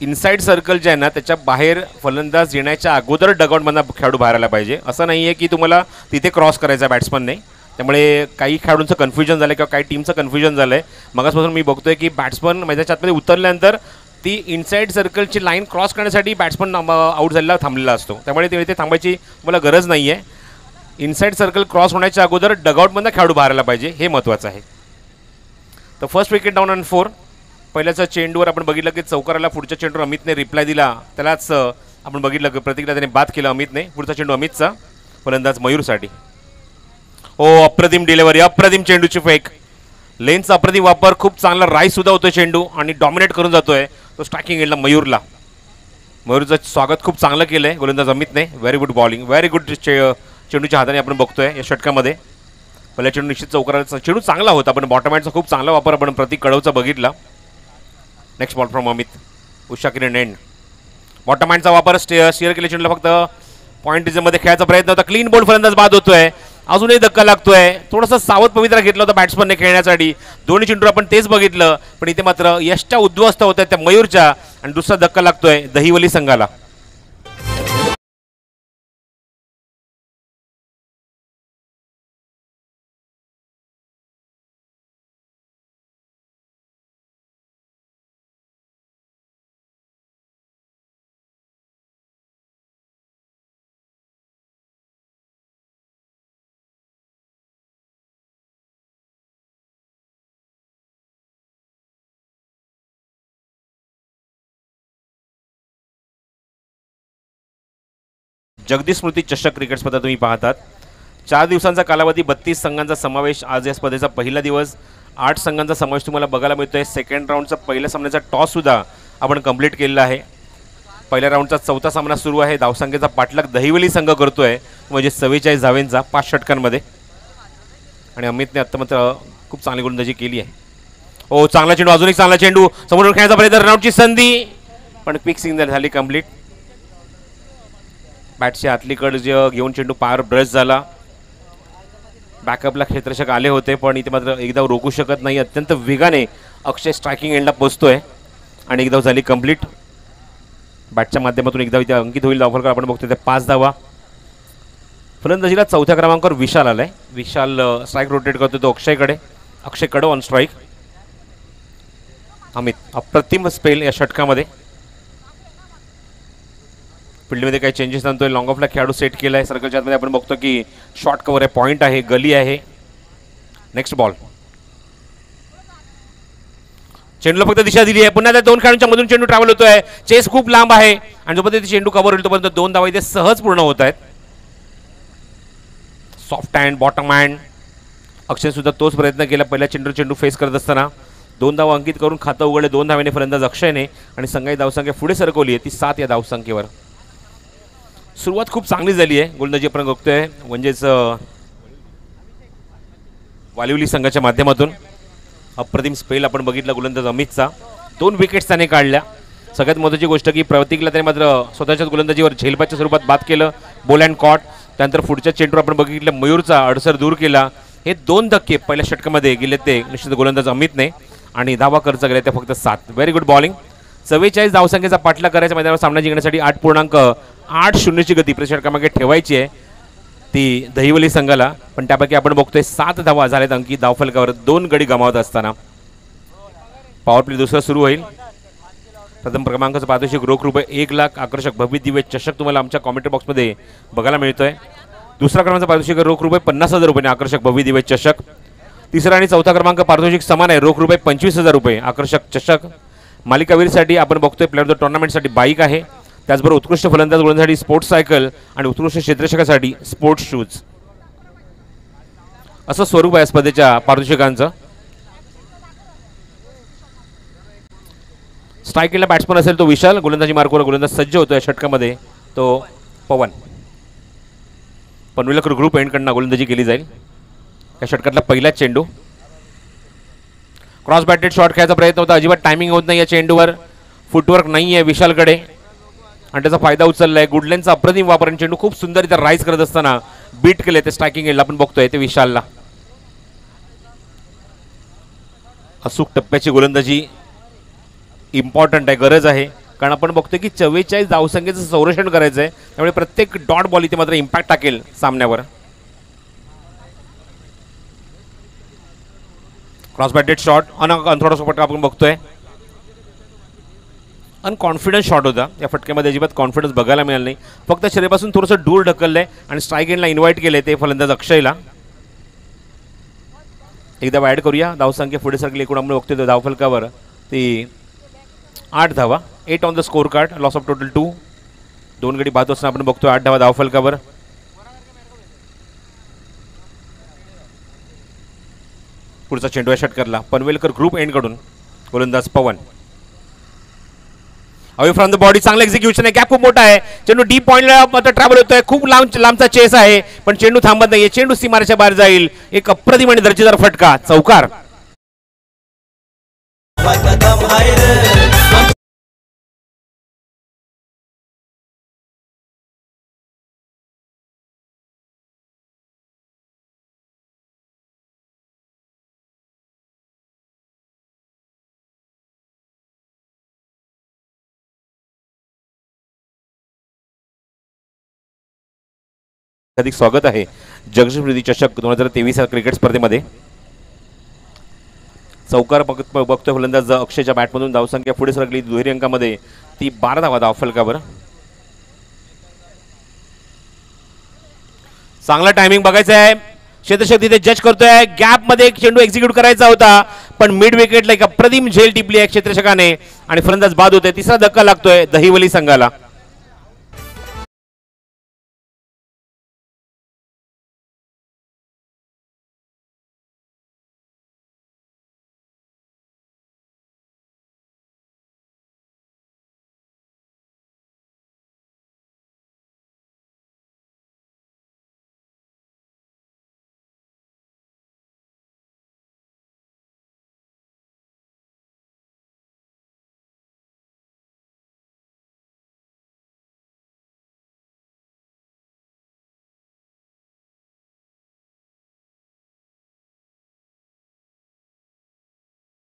इनसाइड सर्कल जे आहे ना त्याच्या बाहेर फलंदाज येण्याच्या अगोदर डगआउटमधला खेळाडू बाहेर आला पाहिजे. असं नाही आहे की तुम्हाला तिथे क्रॉस करायचा बॅट्समनने त्यामुळे काही खेळाडूंचं कन्फ्युजन झालं किंवा काही टीमचं कन्फ्युजन झालं आहे मगासपासून मी बघतोय की बॅट्समन मैदानाच्या आतमध्ये उतरल्यानंतर ती इनसाइड सर्कलची लाईन क्रॉस करण्यासाठी बॅट्समन आऊट झालेला थांबलेला असतो. त्यामुळे ते इथे थांबायची मला गरज नाही आहे इनसाइड सर्कल क्रॉस होण्याच्या अगोदर डगआउटमधनं खेळाडू बाहेर आला पाहिजे हे महत्त्वाचं आहे. तर first wicket down and four पहिल्याच्या चेंडूवर आपण बघितलं की चौकाराला पुढच्या चेंडूवर अमितने रिप्लाय दिला. त्यालाच आपण बघितलं की प्रतिकला त्याने बाद केलं अमितने. पुढचा चेंडू अमितचा. फलंदाज मयूरसाठी. हो अप्रतिम डिलेवरी अप्रतिम चेंडूची फेक लेनचा अप्रतिम वापर खूप चांगला राईस सुद्धा होतो चेंडू आणि डॉमिनेट करून जातोय. तो स्ट्रायकिंग एंडला मयूरला. मयूरचं स्वागत खूप चांगलं केलं आहे गोलंदाज अमितने. Very good bowling very good चे चेंडूच्या हाताने आपण बघतोय या षटकामध्ये. पहिल्या चेंडू निश्चित चौकाराचा चेंडू चांगला होता पण बॉटम खूप चांगला वापर आपण प्रतीक कडवचा बघितला. Next ball from Amit Usha Kiran end bottom वापर स्टे स्टिअर केल्या चेंडूला फक्त पॉईंटमध्ये खेळायचा प्रयत्न होता. क्लीन बोल्ड फलंदाज बाद होतोय. अजूनही धक्का लागतोय. थोडासा सावध पवित्रा घेतला होता बॅट्समनने खेळण्यासाठी. दोन्ही चेंडूवर आपण तेच बघितलं पण इथे मात्र यशच्या उद्ध्वस्त होत्या त्या मयूरच्या आणि दुसरा धक्का लागतोय दहिवली संघाला. जगदीश स्मृती चषक क्रिकेट स्पर्धा तुम्ही पाहतात. चार दिवसांचा कालावधी बत्तीस संघांचा समावेश. आज या स्पर्धेचा पहिला दिवस. आठ संघांचा समावेश तुम्हाला बघायला मिळतोय. सेकंड राऊंडचा पहिल्या सामन्याचा टॉससुद्धा आपण कंप्लीट केलेला आहे. पहिल्या राऊंडचा चौथा सामना सुरू आहे. धावसंख्येचा पाठलाग दहिवली संघ करतोय. म्हणजे सव्वेचाळीस धावेंचा पाच षटकांमध्ये. आणि अमितने आत्ता मात्र खूप चांगली गोलंदाजी केली आहे. हो चांगला चेंडू अजून एक चांगला चेंडू. समोरून खेळायचा प्रयत्न राऊंडची संधी. पण क्विक सिग्नल झाली कंप्लीट बॅटच्या आतलीकडे जे घेऊन चेंडू पार ब्रश झाला. बॅकअपला क्षेत्रशक आले होते पण इथे मात्र एकदा रोखू शकत नाही. अत्यंत वेगाने अक्षय स्ट्रायकिंग एंडला पोचतोय. आणि एकदा झाली कंप्लीट बॅटच्या माध्यमातून एकदा इथे अंकित होईल. धावफलकर आपण बघतोय ते पाच धावा. फलंदाजीला चौथ्या क्रमांकावर विशाल आलाय. विशाल स्ट्राईक रोटेट करतो तो अक्षयकडे. अक्षय कडो ऑन स्ट्राईक अमित अप्रतिम स्पेल या षटकामध्ये. फील्डमध्ये काही चेंजेस आणतोय लॉंग ऑफला खेळाडू सेट केला आहे सर्कलच्या आतमध्ये आपण बघतो की शॉर्ट कव्हर आहे पॉईंट आहे गली आहे. नेक्स्ट बॉल चेंडूला फक्त दिशा दिली आहे. पुन्हा त्या दोन खेळाडूंच्या मधून चेंडू ट्रॅव्हल होतोय. चेस खूप लांब आहे. आणि जोपर्यंत चेंडू कव्हर होईल तोपर्यंत दोन धावा इथे सहज पूर्ण होत आहेत. Soft hand bottom hand Akshay सुद्धा तोच प्रयत्न केला. पहिल्या चेंडू चेंडू फेस करत असताना. दोन धावा अंकित करून खातं उघडले. दोन धाव्याने फलंदाज अक्षयने. आणि संघाई धावसंख्या पुढे सरकवली आहे. ती सात या धावसंख्येवर. सुरुवात खूप चांगली झाली आहे. गोलंदाजी आपण बघतोय. म्हणजेच वालिवली संघाच्या माध्यमातून. अप्रतिम स्पेल आपण बघितला गोलंदाज अमितचा. दोन विकेट्स त्याने काढल्या. सगळ्यात महत्त्वाची गोष्ट की प्रतीकला त्याने मात्र स्वतःच्याच गोलंदाजीवर झेलबाच्या स्वरूपात बाद केलं. बोल अँड कॉट त्यानंतर पुढच्या चेंडूवर आपण बघितलं मयूरचा अडसर दूर केला. हे दोन धक्के पहिल्या षटकामध्ये गेले ते निश्चित गोलंदाज अमितने. आणि धावा खर्च केला ते फक्त सात. व्हेरी गुड बॉलिंग चव्वेचाळीस धावसंख्येचा पाठला करायचा मैदानावर सामना जिंकण्यासाठी आठ पूर्णांक आठ शून्यची गती प्रति क्रमांक ठेवायची आहे ती दहिवली संघाला. पण त्यापैकी आपण बघतोय सात धावा झाल्यात अंकी धावफलकावर. दोन गडी गमावत असताना. पॉवर प्ले दुसरा सुरू होईल. प्रथम क्रमांकाचं पारितोषिक रोख रुपये एक लाख आकर्षक भव्य दिव्य चषक तुम्हाला आमच्या कॉमेंट बॉक्समध्ये बघायला मिळतोय. दुसरा क्रमांकाचा पारितोषिक रोख रुपये पन्नास हजार रुपये आकर्षक भव्य दिव्य चषक. तिसरा आणि चौथा क्रमांक पारितोषिक समान आहे. रोख रुपये पंचवीस हजार रुपये आकर्षक चषक. मालिकावीरसाठी आपण बघतोय प्लेअर ऑफ द टुर्नामेंटसाठी बाईक आहे. त्याचबरोबर उत्कृष्ट फलंदाज गोलंदाजीसाठी स्पोर्ट्स सायकल आणि उत्कृष्ट क्षेत्ररक्षकासाठी स्पोर्ट्स शूज असं स्वरूप आहे स्पर्धेच्या पारितोषिकांचं. स्ट्राईकला बॅट्समन असेल तो विशाल. गोलंदाजी मार्कवर गोलंदाज सज्ज होतो या षटकामध्ये तो पवन. पनवेलकर ग्रुप एंडकडनं गोलंदाजी केली जाईल. या षटकातला पहिलाच चेंडू. क्रॉस बॅटेड शॉट खेळायचा प्रयत्न होता. अजिबात टायमिंग होत नाही या चेंडूवर. फुटवर्क नाही आहे विशालकडे. आणि त्याचा फायदा उचलला आहे गुडलेनचा अप्रतिम वापर आणि चेंडू खूप सुंदर इथं राईज करत असताना बीट केले ते स्ट्रायकिंग एडला आपण बघतोय ते विशालला. अचूक टप्प्याची गोलंदाजी इम्पॉर्टंट आहे. गरज आहे. कारण आपण बघतोय की चव्वेचाळीस धावसंख्येचं संरक्षण करायचं आहे त्यामुळे प्रत्येक डॉट बॉल इथे मात्र इम्पॅक्ट टाकेल सामन्यावर. क्रॉस बॅटेड शॉट अन अंथोडा फटका आपण बघतोय. अनकॉन्फिडन्स शॉट होता. या फटक्यामध्ये अजिबात कॉन्फिडन्स बघायला मिळाला नाही. फक्त शरीरापासून थोडंसं दूर ढकललंय आणि स्ट्राईक एंडला इन्व्हाइट केले ते फलंदाज अक्षयला. एकदा ॲड करूया. धावसंख्या पुढे सरकली. एकूण आपण बघतोय तो धावफलकावर. ती आठ धावा. Eight on the score card loss of total two दोन गडी बाद असताना आपण बघतोय आठ धावा धावफलकावर. पुढचा चेंडू या षटकारला पनवेलकर ग्रुप एंडकडून गोलंदाज Pawan. Away from the body चांगलं एक्झिक्युशन आहे. गॅप खूप मोठा आहे. चेंडू डी पॉईंटला मात्र ट्रॅव्हल होतोय. खूप लांब लांबचा चेस आहे. पण चेंडू थांबत नाहीये. चेंडू सीमारेच्या बाहेर जाईल. एक अप्रतिम आणि दर्जेदार फटका. चौकार. अधिक स्वागत आहे. जगदीश चषक दोन हजार तेवीस या क्रिकेट स्पर्धेमध्ये. चौकार बघतोय फलंदाज अक्षयच्या बॅटमधून. धावसंख्या पुढे सरकली. दुहेरी अंकामध्ये ती बारा धावा धावफलकावर चांगला टायमिंग बघायचा आहे. क्षेत्रशक तिथे जज करतोय. गॅपमध्ये एक चेंडू एक्झिक्यूट करायचा होता. पण मिड विकेटला एक अप्रतिम झेल टिपली आहे क्षेत्रशकाने. आणि फलंदाज बाद होतोय. तिसरा धक्का लागतोय दहिवली संघाला.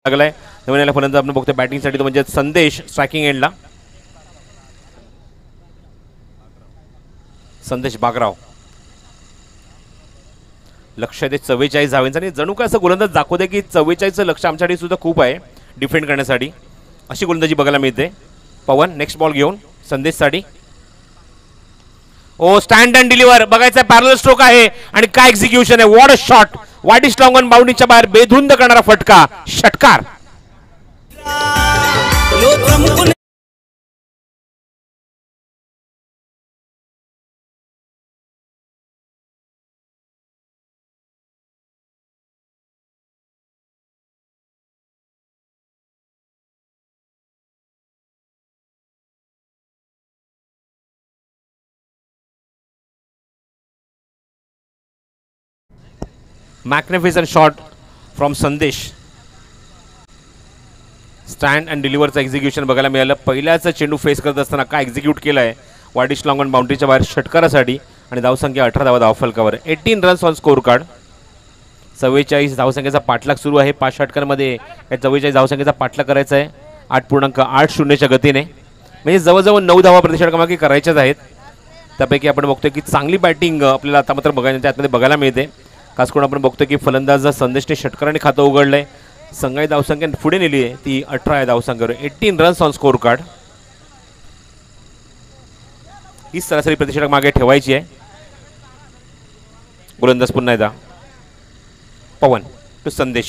लागलाय. नवीन आल्या फलंदाज आपण बघतोय बॅटिंगसाठी तो म्हणजे संदेश स्ट्रायकिंग एंडला संदेश बागराव. लक्ष दे चव्वेचाळीस धावेंचं आणि जणू काय असं गोलंदाज दाखवते की चव्वेचाळीसचं लक्ष आमच्यासाठी सुद्धा खूप आहे डिफेंड करण्यासाठी. अशी गोलंदाजी बघायला मिळते. पवन नेक्स्ट बॉल घेऊन संदेशसाठी. ओ स्टँड अँड डिलिव्हर बघायचा पॅरल स्ट्रोक आहे आणि काय एक्झिक्युशन आहे. वॉट अ शॉट वाईट लॉंगन बाउंड्रीच्या बाहेर बेधुंद करणारा फटका षटकार. Magnificent shot from Sandesh stand and डिलिव्हरचं execution बघायला मिळालं. पहिल्याचा चेंडू फेस करत असताना काय एक्झिक्यूट केलं आहे वाडिश लॉंग ऑन बाउंड्रीच्या बाहेर षटकारासाठी आणि धावसंख्या अठरा धावा धावफलकावर eighteen runs on score card चव्वेचाळीस धावसंख्येचा पाठलाग सुरू आहे. पाच षटकांमध्ये या चव्वेचाळीस धावसंख्येचा पाठलाग करायचा आहे. आठ पूर्णांक आठ शून्यच्या गतीने. म्हणजे जवळजवळ नऊ धावा प्रतिषटकामागे करायच्याच आहेत. त्यापैकी आपण बघतोय की चांगली बॅटिंग आपल्याला आता मात्र बघायला त्यातमध्ये बघायला मिळते. खास करून आपण बघतोय की फलंदाज संदेशने षटकाराने खातं उघडलंय. संघाई धावसंख्या पुढे नेली आहे ती अठरा आहे धावसंख्येवर. Eighteen runs on score card ही सरासरी प्रतिषेधक मागे ठेवायची आहे. गोलंदाज पुन्हा एकदा. पवन टू संदेश.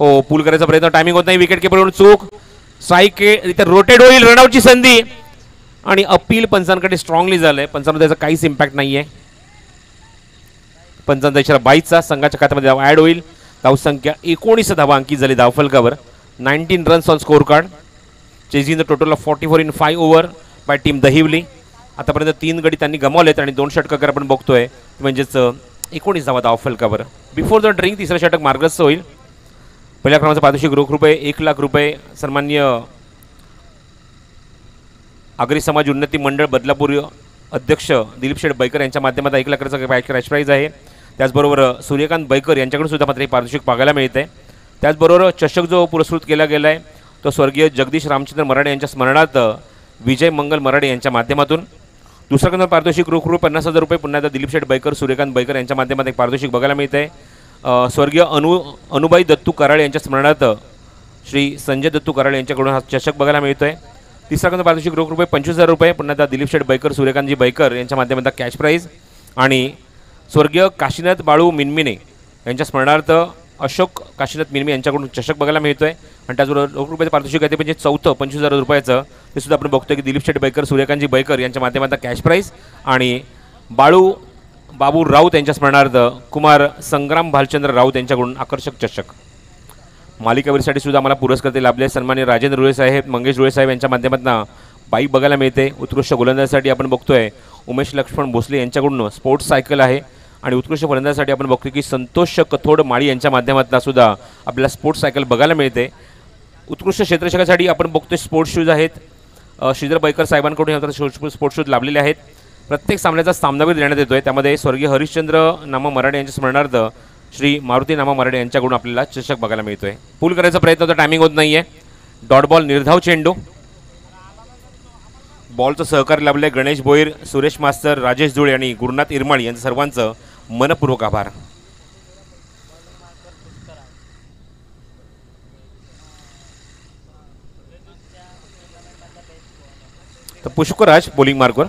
हो पूल करायचा प्रयत्न. टायमिंग होत नाही. विकेट किपरवरून चूक. साईके इथे रोटेट होईल. रनआउटची संधी. आणि अपील पंचांकडे स्ट्रॉंगली झालंय. पंचांना त्याचा काहीच इम्पॅक्ट नाही आहे पंचांचा इशारा बाईचा संघाच्या खात्यामध्ये धाव ॲड होईल. धावसंख्या एकोणीस धावा अंकित झाली धावफलकावर. Nineteen runs on score card chasing the total of forty four in five over by team Dahivali. आतापर्यंत तीन गडी त्यांनी गमावलेत आणि दोन षटकाकर आपण बघतोय. म्हणजेच एकोणीस धावा धावफलकावर. बिफोर द ड्रिंक तिसरं षटक मार्गस्थ होईल. पहिल्या क्रमांकाचा पारितोषिक रोख रुपये एक लाख रुपये. सन्मान्य आगरी समाज उन्नती मंडळ बदलापूर अध्यक्ष दिलीप शेठ बैकर यांच्या माध्यमात एक लाखाचा क्रॅश प्राईज आहे. त्याचबरोबर सूर्यकांत बैकर यांच्याकडून सुद्धा मात्र हे पारितोषिक पाहायला मिळते त्याचबरोबर चषक जो पुरस्कृत केला गेला आहे तो स्वर्गीय जगदीश रामचंद्र मराडे यांच्या स्मरणार्थ विजय मंगल मराडे यांच्या माध्यमातून. दुसरा क्रमांक पारितोषिक रोख रुपये पन्नास हजार रुपये पुन्हा एकदा दिलीप शेठ बैकर सूर्यकांत बैकर यांच्या माध्यमात एक पारितोषिक बघायला मिळते स्वर्गीय अनु अनुबाई दत्तू कराळे यांच्या स्मरणार्थ श्री संजय दत्तू कराळे यांच्याकडून हा चषक बघायला मिळतोय. तिसरा क्रमांक पारितोषिक रोख रुपये पंचवीस हजार रुपये पुन्हा एकदा दिलीप शेठ बैकर सूर्यकांतजी बैकर यांच्या माध्यमात कॅश प्राईज आणि स्वर्गीय काशीनाथ बाळू मिनमिने यांच्या स्मरणार्थ अशोक काशीनाथ मिनमी यांच्याकडून चषक बघायला मिळतो आहे आणि त्याचबरोबर रोख रुपयाचं पारितोषिक आहे ते म्हणजे चौथं पंचवीस हजार रुपयाचं. ते सुद्धा आपण बघतोय की दिलीप शेठ बैकर सूर्यकांतजी बैकर यांच्या माध्यमातून कॅश प्राईज आणि बाळू बाबू राऊत यांच्या स्मरणार्थ कुमार संग्राम भालचंद्र राऊत यांच्याकडून आकर्षक चषक. मालिकावीरसाठी सुद्धा आम्हाला पुरस्कार लाभले सन्मान्य राजेंद्र रुळे साहेब मंगेश रुळे साहेब यांच्या माध्यमातून बाईक बघायला मिळते. उत्कृष्ट गोलंदाजीसाठी आपण बघतोय. उमेश लक्ष्मण भोसले यांच्याकडून स्पोर्ट्स सायकल आहे. आणि उत्कृष्ट फलंदाजासाठी आपण बघतो की संतोष कथोड माळी यांच्या माध्यमातून सुद्धा आपल्याला स्पोर्ट्स सायकल बघायला मिळते. उत्कृष्ट क्षेत्ररक्षकासाठी आपण बघतो स्पोर्ट्स शूज आहेत. श्रीधर बैकर साहेबांकडून हे स्पोर्ट्स शूज लाभलेले आहेत. प्रत्येक सामन्याचा सामनावीर देण्यात येतो आहे त्यामध्ये स्वर्गीय हरिश्चंद्र नामा मराठे यांच्या स्मरणार्थ श्री मारुती नामा मराठे यांच्याकडून आपल्याला चषक बघायला मिळतो आहे पूल करायचा प्रयत्न होता टायमिंग होत नाहीये. डॉट बॉल निर्धाव चेंडू. बॉलचं सहकार्य लाभले गणेश भोईर सुरेश मास्तर राजेश धुळे आणि गुरुनाथ इरमाळी यांचं सर्वांचं मनपूर्वक आभार. तर पुष्कराज बोलिंग मार्कवर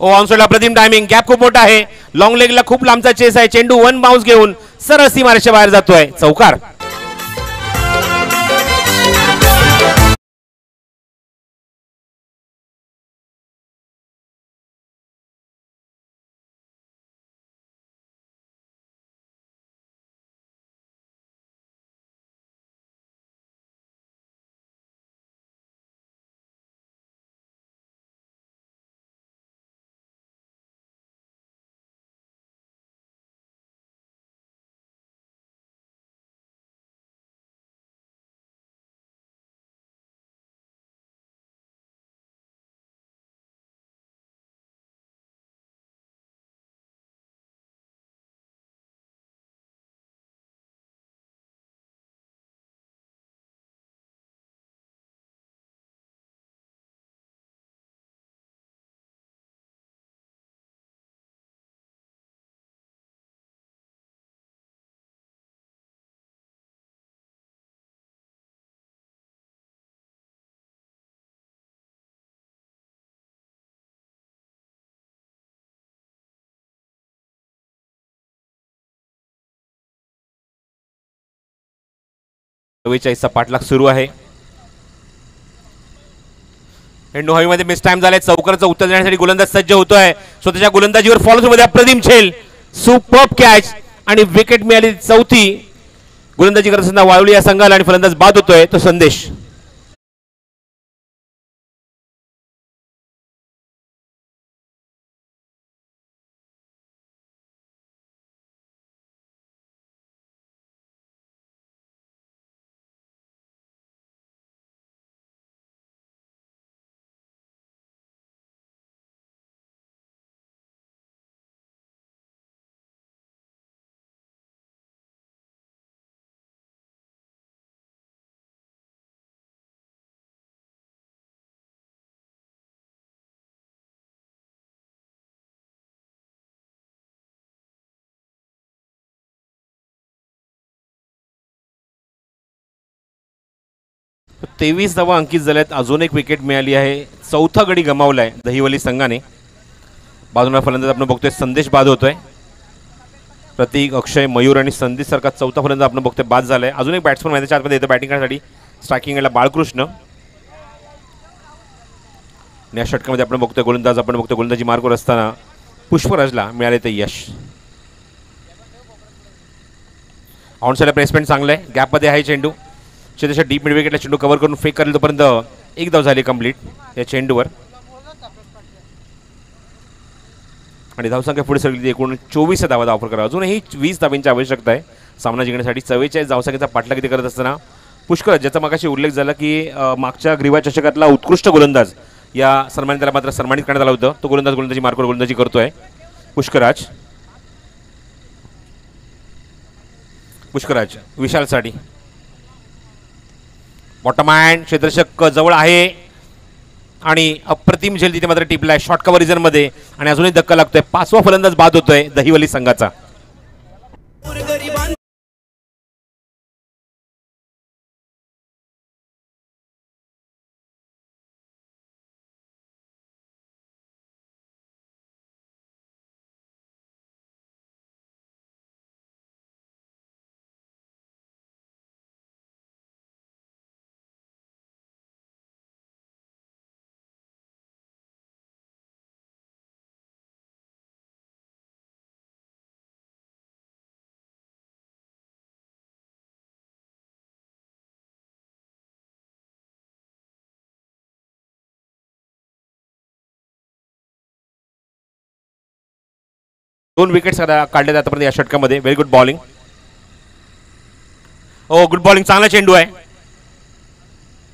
ओ ऑनसोडला प्रतिम टायमिंग गॅप खूप मोठा आहे. लॉंग लेगला खूप लांबचा चेस आहे. चेंडू वन बाउन्स घेऊन सरळ सीमारेषेच्या बाहेर जातोय. चौकार. चव्वेचाळीसचा पाठलाग सुरू आहे. मध्ये हवेमध्ये मिस टाइम झालाय. चौकरचं उत्तर देण्यासाठी गोलंदाज सज्ज होतोय. स्वतःच्या गोलंदाजीवर फॉलो मध्ये अप्रतिम छेल सुपर कॅच आणि विकेट मिळाली चौथी. गोलंदाजी करत असताना वाळवली या संघाला आणि फलंदाज बाद होतोय. तो संदेश. तेवीस धावा अंकित झाल्यात. अजून एक विकेट मिळाली आहे. चौथा गडी गमावला आहे दहिवली संघाने. बाजूला फलंदाज आपण बघतोय संदेश बाद होतोय. प्रतीक अक्षय मयूर आणि संदेश सारखा चौथा फलंदाज आपण बघतोय बाद झालाय. अजून एक बॅट्समन माहिती आतमध्ये येतो बॅटिंग करण्यासाठी. स्ट्रायकिंगला बाळकृष्ण. या षटकामध्ये आपण बघतोय गोलंदाज आपण बघतोय गोलंदाजी मार्गवर असताना पुष्पराजला मिळाले ते यश. ऑनसाईडला प्लेसमेंट चांगलं आहे गॅपमध्ये आहे चेंडू. शेताच्या डीप मिड विकेटला चेंडू कव्हर करून फेक करेल तोपर्यंत एक धाव झाली कंप्लीट या चेंडूवर. आणि धावसंख्या पुढे सरकली एकूण चोवीस धावा ऑफर करा अजूनही वीस धावींची आवश्यकता आहे. सामना जिंकण्यासाठी चव्वेचाळीस धावसंख्येचा पाठला किती करत असताना पुष्कळ ज्याचा मागाशी उल्लेख झाला की मागच्या ग्रीवा चषकातला उत्कृष्ट गोलंदाज या सन्मानिताला त्याला मात्र सन्मानित करण्यात आला होतं. तो गोलंदाज गोलंदाजी मार्कवर गोलंदाजी करतोय. पुष्कराज. पुष्कराज विशालसाठी बॉटमॅन क्षेत्रशक जवळ आहे. आणि अप्रतिम झेल तिथे मात्र टिपलाय. शॉर्ट कव्हर रिझनमध्ये आणि अजूनही धक्का लागतोय. पाचवा फलंदाज बाद होतोय दहिवली संघाचा. दोन विकेट्स काढले आतापर्यंत या षटकामध्ये. व्हेरी गुड बॉलिंग हो गुड बॉलिंग चांगला चेंडू आहे.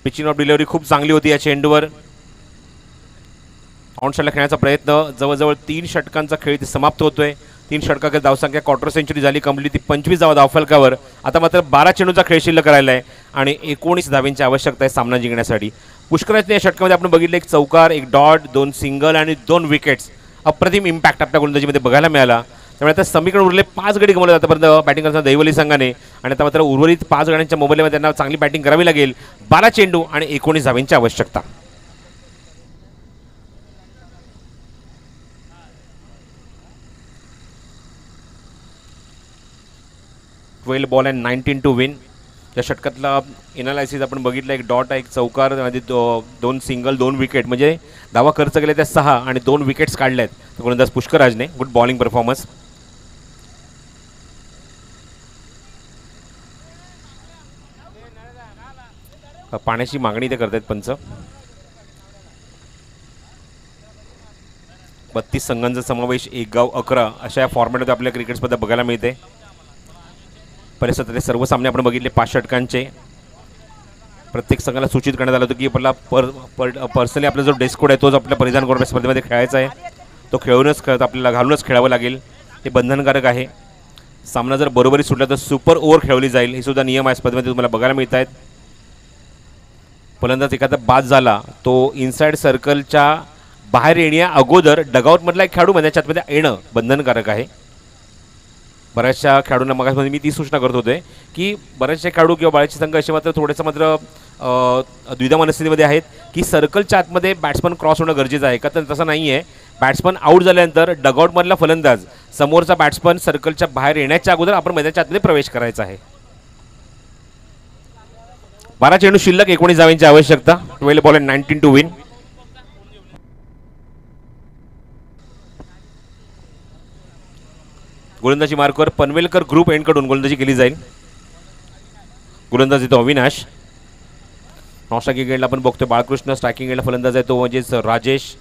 पिचिंग ऑफ डिलिव्हरी खूप चांगली होती या चेंडूवर. ऑनशॉटला खेळण्याचा प्रयत्न. जवळजवळ तीन षटकांचा खेळ इथे समाप्त होतोय. तीन षटकाकडे धावसंख्या क्वार्टर सेंचुरी झाली. कमली ती पंचवीस धावा धावफलकावर. आता मात्र बारा चेंडूचा खेळ शिल्लक करायला आहे आणि एकोणीस धाव्यांची आवश्यकता आहे सामना जिंकण्यासाठी. पुष्कराजने या षटकामध्ये आपण बघितलं एक चौकार एक डॉट दोन सिंगल आणि दोन विकेट्स अप्रतिम इम्पॅक्ट आपल्या गोलंदाजीमध्ये बघायला मिळाला. त्यामुळे आता समीकरण उरले पाच गडी गमवले आतापर्यंत बॅटिंग करताना दैवली संघाने आणि आता मात्र उर्वरित पाच गड्यांच्या मोबाईलमध्ये त्यांना चांगली बॅटिंग करावी लागेल. बारा चेंडू आणि एकोणीस धाव्यांची आवश्यकता. Twelve ball and nineteen to win या षटकातला एनालायसिस आपण बघितलं एक डॉट एक चौकार आणि दो- दोन सिंगल दोन विकेट म्हणजे धावा खर्च केले त्या सहा आणि दोन विकेट्स काढल्या आहेत गोलंदाज पुष्कराजने गुड बॉलिंग परफॉर्मन्स पाण्याची मागणी ते करतायत पंच. बत्तीस संघांचा समावेश एक गाव अकरा. अशा या फॉर्मॅटमध्ये आपल्या क्रिकेट स्पर्धा बघायला मिळते. परिसरातले सर्व सामने आपण बघितले. पाच षटकांचे. प्रत्येक संघाला सूचित करण्यात आलं होतं की आपला पर पर पर्सनली आपला जो डेस्कोड आहे तोच आपल्या परिधान करून स्पर्धेमध्ये खेळायचा आहे. तो खेळूनच खेळत आपल्याला घालूनच खेळावं लागेल. हे बंधनकारक आहे. सामना जर बरोबरी सुटला तर सुपर ओव्हर खेळवली जाईल. हे सुद्धा नियम आहे स्पर्धेमध्ये तुम्हाला बघायला मिळत आहेत फलंदाज एखादा बाद झाला तो इनसाइड सर्कलच्या बाहेर येण्या अगोदर डगआउटमधला एक खेळाडू म्हणजे आतमध्ये येणं बंधनकारक आहे. बऱ्याचशा खेळाडूंना मगामध्ये मी ती सूचना करत होते की बऱ्याचशा खेळाडू किंवा बऱ्याचशे संघ असे मात्र थोडेसं मात्र द्विधा मनस्थितीमध्ये आहेत की सर्कलच्या आतमध्ये बॅट्समन क्रॉस होणं गरजेचं आहे. का तर तसं नाही आहे बॅट्समन आऊट झाल्यानंतर डगआउटमधला फलंदाज समोरचा बॅट्समन सर्कलच्या बाहेर येण्याच्या अगोदर आपण मैदानाच्या आतमध्ये प्रवेश करायचा आहे. बारा चेंडू शिल्लक एकोणीस धावांची आवश्यकता. Twelve ball and nineteen to win गोलंदाजी मार्कवर पनवेलकर ग्रुप एंडकडून गोलंदाजी केली जाईल. गोलंदाज येतो अविनाश. नॉन स्ट्रायकिंग एंडला आपण बघतोय. बाळकृष्ण स्ट्रायकिंग एंडला फलंदाज आहे तो म्हणजेच राजेश.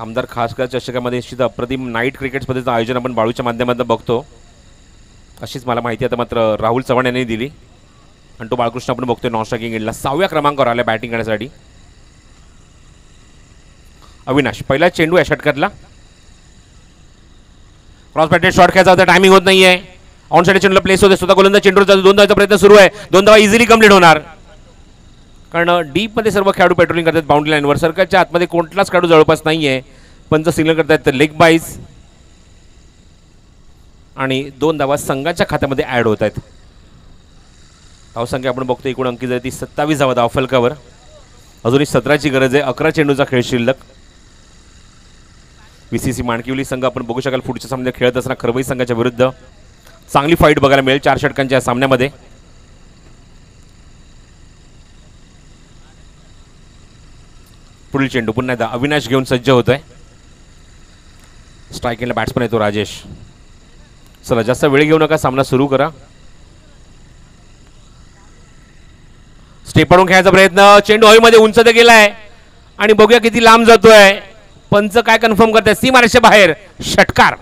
आमदार खासकर चषकामध्ये निश्चित अप्रतिम नाईट क्रिकेट स्पर्धेचं आयोजन आपण बाळूच्या माध्यमातून बघतो. अशीच मला माहिती आता मात्र राहुल चव्हाण यांनी दिली. आणि तो बाळकृष्ण आपण बघतोय नॉन स्ट्रायकिंग एंडला सहाव्या क्रमांकावर आला बॅटिंग करण्यासाठी. अविनाश पहिला चेंडू या षटकातला. क्रॉस पॅटेड शॉट खेळायचा होता टायमिंग होत नाहीये. ऑन साईड चेंडूला प्लेस होते स्वतः गोलंदाज चेंडूचा दोन धावाचा प्रयत्न सुरू आहे. दोन धावा इझिली कंप्लीट होणार. कारण डीपमध्ये सर्व खेळाडू पेट्रोलिंग करतात बाउंड्री लाईनवर सर्कलच्या आतमध्ये कोणताच खेळाडू जवळपास नाही आहे पंच सिग्नल करतायत तर लेग बाईज आणि दोन धावा संघाच्या खात्यामध्ये ॲड होत आहेत धावसंख्या आपण बघतो एकूण अंकी जरी ती सत्तावीस धावा धाव फलकावर. अजूनही सतराची गरज आहे. अकरा चेंडूचा खेळ शिल्लक. बी सी सी माणकिवली संघ आपण बघू शकाल पुढच्या सामन्यात खेळत असताना खरवई संघाच्या विरुद्ध चांगली फाईट बघायला मिळेल चार षटकांच्या या सामन्यामध्ये. पुढील चेंडू पुन्हा एकदा अविनाश घेऊन सज्ज होतोय. स्ट्रायकिंगला बॅट्समन येतो राजेश. चला जास्त वेळ घेऊ नका सामना सुरू करा. स्टेपडून खेळायचा प्रयत्न. चेंडू हवेमध्ये उंच तर गेलाय. आणि बघूया किती लांब जातोय. पंच काय कन्फर्म करताय? सीमारेषे बाहेर षटकार.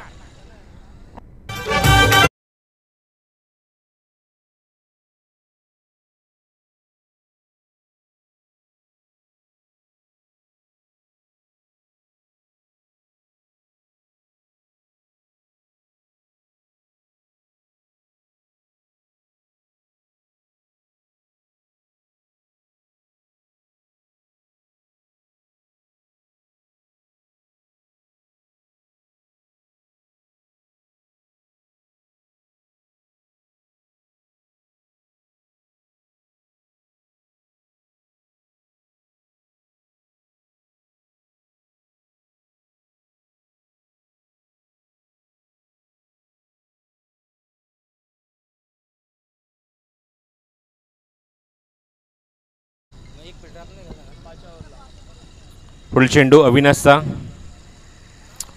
पुढील चेंडू अविनाशचा.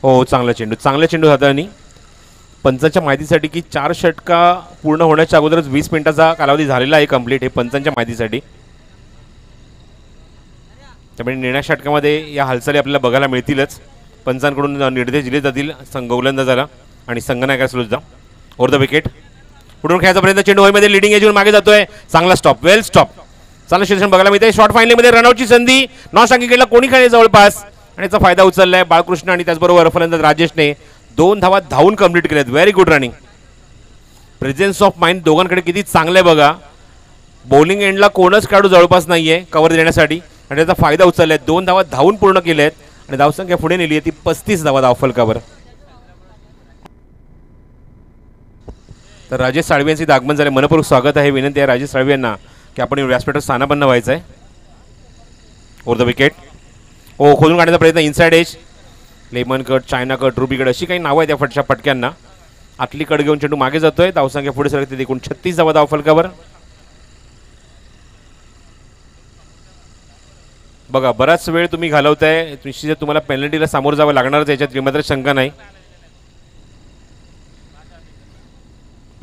हो चांगला चेंडू. चांगला चेंडू हाताळणी पंचांच्या माहितीसाठी की चार षटका पूर्ण होण्याच्या अगोदरच वीस मिनिटाचा कालावधी झालेला आहे कंप्लीट हे पंचांच्या माहितीसाठी. त्यामुळे निर्णय षटकामध्ये या हालचाली आपल्याला बघायला मिळतीलच. पंचांकडून निर्देश दिले जातील संघ गोलंदाजाला आणि संघनायकाला सुद्धा ओर द विकेट. पुढून खेळायचा प्रयत्न चेंडू होईमध्ये लिडिंग एजून मागे जातोय. चांगला स्टॉप वेल स्टॉप चांगलं शिक्षण बघायला मिळते शॉर्ट फायनलमध्ये रनआउटची संधी. नॉन सांगितलेला कोणी खेळले जवळपास? आणि याचा फायदा उचललाय बाळकृष्ण आणि त्याचबरोबर फलंदाज राजेशने. दोन धावा धावून कंप्लीट केल्यात very good running presence of mind दोघांकडे किती चांगलं आहे बघा. बॉलिंग एंडला कोणच खेळाडू जवळपास नाही आहे कव्हर देण्यासाठी. आणि त्याचा फायदा उचलला आहे दोन धावा धावून पूर्ण केल्या आहेत आणि धावसंख्या पुढे नेली आहे ती पस्तीस धावा धाव फलकावर तर राजेश साळवे यांचे आगमन झाले मनपूर्वक स्वागत आहे. विनंती आहे राजेश साळवे यांना. की आपण व्यासपीठात स्थानापन्न व्हायचं आहे ओर द विकेट ओ खोलून काढण्याचा प्रयत्न. Inside edge lemon cut China cut ruby cut अशी काही नावं आहेत त्या फटच्या फटक्यांना आतली कट घेऊन चेंडू मागे जातोय. धावसंख्या पुढे सरकते एकूण छत्तीस धावा धाव फलकावर. बघा बराच वेळ तुम्ही घालवताय. निश्चित तुम्हाला पेनल्टीला सामोरं जावं लागणारच याच्यात मात्र शंका नाही.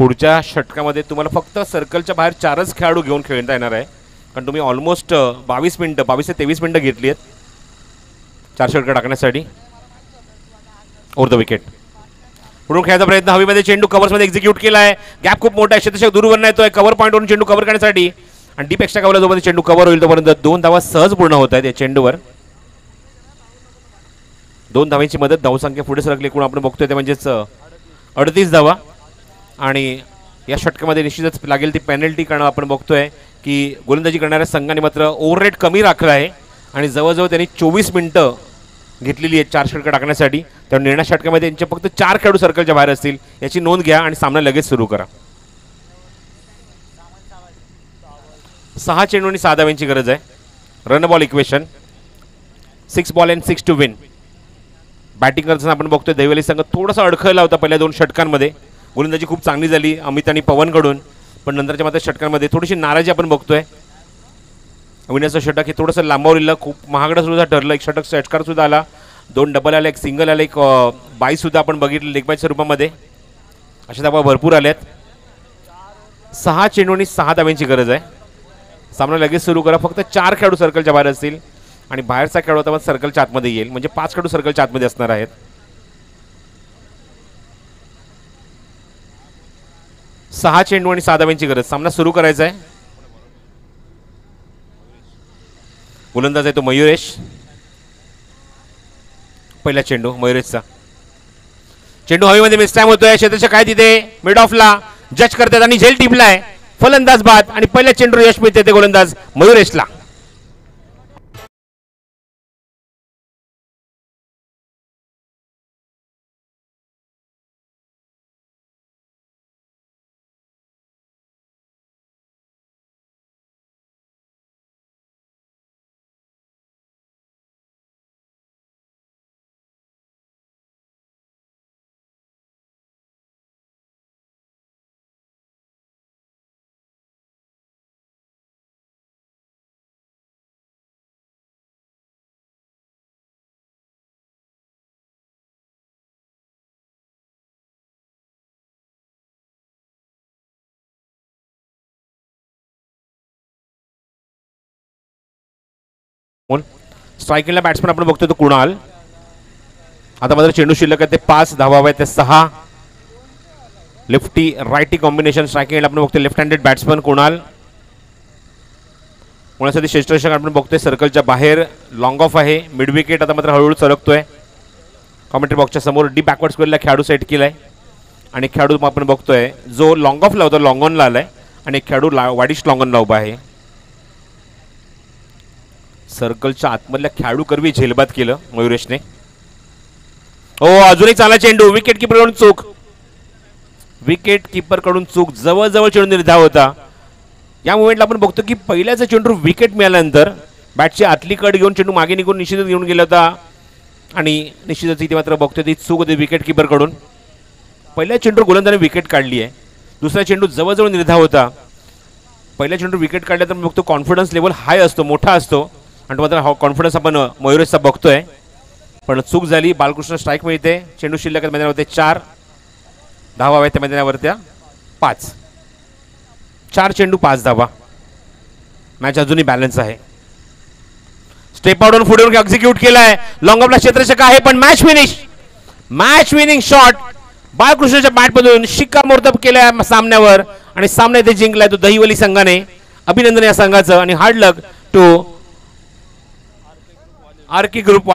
पुढच्या षटकामध्ये तुम्हाला फक्त सर्कलच्या बाहेर चारच खेळाडू घेऊन खेळता येणार आहे. कारण तुम्ही ऑलमोस्ट बावीस मिनटं बावीस ते तेवीस मिनटं घेतली आहेत चार षटकं टाकण्यासाठी. ओर द विकेट पुढून खेळायचा प्रयत्न. हवेमध्ये चेंडू कव्हर्समध्ये एक्झिक्यूट केला आहे गॅप खूप मोठा आहे. शतशक दूरवर येतोय. कव्हर पॉईंटवरून चेंडू कव्हर करण्यासाठी. आणि डीप एक्स्ट्रा कव्हरला जोपर्यंत चेंडू कव्हर होईल तोपर्यंत दोन धावा सहज पूर्ण होत आहेत या चेंडूवर. दोन धावांची मदत धावसंख्या पुढे सरकली. एकूण आपण बघतोय ते म्हणजेच अडतीस धावा. आणि या षटकामध्ये निश्चितच लागेल ती पेनल्टी कारण आपण बघतोय की गोलंदाजी करणाऱ्या संघाने मात्र ओव्हर रेट कमी राखला आहे. आणि जवळजवळ त्यांनी चोवीस मिनटं घेतलेली आहेत चार षटकं टाकण्यासाठी. त्या निर्णय षटकामध्ये त्यांचे फक्त चार खेळाडू सर्कलच्या बाहेर असतील याची नोंद घ्या आणि सामना लगेच सुरू करा. सहा चेंडू आणि सहा धाव्यांची गरज आहे. Run ball equation six ball and six to win batting करताना आपण बघतोय दैवली संघ थोडासा अडखळला होता पहिल्या दोन षटकांमध्ये. गोलंदाजी खूप चांगली झाली अमित आणि पवनकडून. पण नंतरच्या मात्र षटकांमध्ये थोडीशी नाराजी आपण बघतोय. अविनाचं षटक हे थोडंसं लांबवलेलं खूप महागडं सुद्धा ठरलं. एक षटक षटकार सुद्धा आला. दोन डबल आले एक सिंगल आले एक बाई सुद्धा आपण बघितलं लेगबॅचच्या रूपामध्ये अशा धाबा भरपूर आल्यात सहा चेंडू आणि सहा धाब्यांची गरज आहे. सामना लगेच सुरू करा. फक्त चार खेळाडू सर्कलच्या बाहेर असतील. आणि बाहेरचा खेळाडू आता सर्कलच्या आतमध्ये येईल. म्हणजे पाच खेळाडू सर्कलच्या आतमध्ये असणार आहेत. सहा चेंडू आणि सहा गरज. सामना सुरू करायचा आहे. गोलंदाज आहे तो मयुरेश. पहिला चेंडू मयुरेशचा. चेंडू हवेमध्ये मिस टाइम होतोय. क्षेत्राच्या काय तिथे. मिड ऑफला जज करतात आणि झेल टिपलाय फलंदाज बाद आणि पहिला चेंडू यश मिळते ते गोलंदाज मयुरेशला. स्ट्रायकिंगला बॅट्समॅन आपण बघतो तो कुणाल. आता मात्र चेंडू शिल्लक आहे ते पाच धावा आहे ते सहा. लेफ्टी रायटी कॉम्बिनेशन स्ट्रायकिंगला आपण बघतोय लेफ्ट हँडेड बॅट्समन कुणाल. कोणासाठी क्षेत्ररक्षक आपण बघतोय सर्कलच्या बाहेर. लॉंग ऑफ आहे मिड विकेट आता मात्र हळूहळू सरकतोय. कॉमेंट्री बॉक्सच्या समोर डी बॅकवर्ड स्क्वेअरला खेळाडू सेट केलाय. आणि खेळाडू आपण बघतोय जो लॉंग ऑफ लावतो लॉंग ऑनला आलाय. आणि खेळाडू ला वाडीश लॉंग ऑनला उभा आहे. सर्कलच्या आतमधल्या खेळाडू करवी झेलबाद केलं मयुरेशने. हो अजूनही चांगला चेंडू. विकेटकडून चूक. विकेटकडून चूक. जवळजवळ चेंडू निर्धाव होता. या मुवमेंटला आपण बघतो की पहिल्याचा चेंडू विकेट मिळाल्यानंतर बॅटची आतली कट घेऊन चेंडू मागे निघून निश्चितच घेऊन गेला होता. आणि निश्चितच इथे मात्र बघतोय ती चूक होती विकेटकडून पहिल्या चेंडू गोलंदाने विकेट काढली आहे. दुसरा चेंडू जवळजवळ निर्धाव होता. पहिल्या चेंडू विकेट काढल्यानंतर बघतो कॉन्फिडन्स लेवल हाय असतो मोठा असतो. आणि तो मात्र हा कॉन्फिडन्स आपण मयुरेशचा बघतोय. पण चूक झाली बालकृष्ण स्ट्राईक मिळते चेंडू शिल्लक मैदानावरती चार धावा आहेत त्या मैदानावरत्या पाच. चार चेंडू पाच धावा. मॅच अजूनही बॅलन्स आहे. स्टेप आउट पुढे एक्झिक्यूट केलाय. लॉंग ऑफला क्षेत्रशक आहे पण match finish match winning shot बाळकृष्णाच्या बॅटमधून शिक्कामोर्तब केलाय सामन्यावर. आणि सामना इथे जिंकलाय तो दहिवली संघाने. अभिनंदन या संघाचं. आणि hard luck to R K group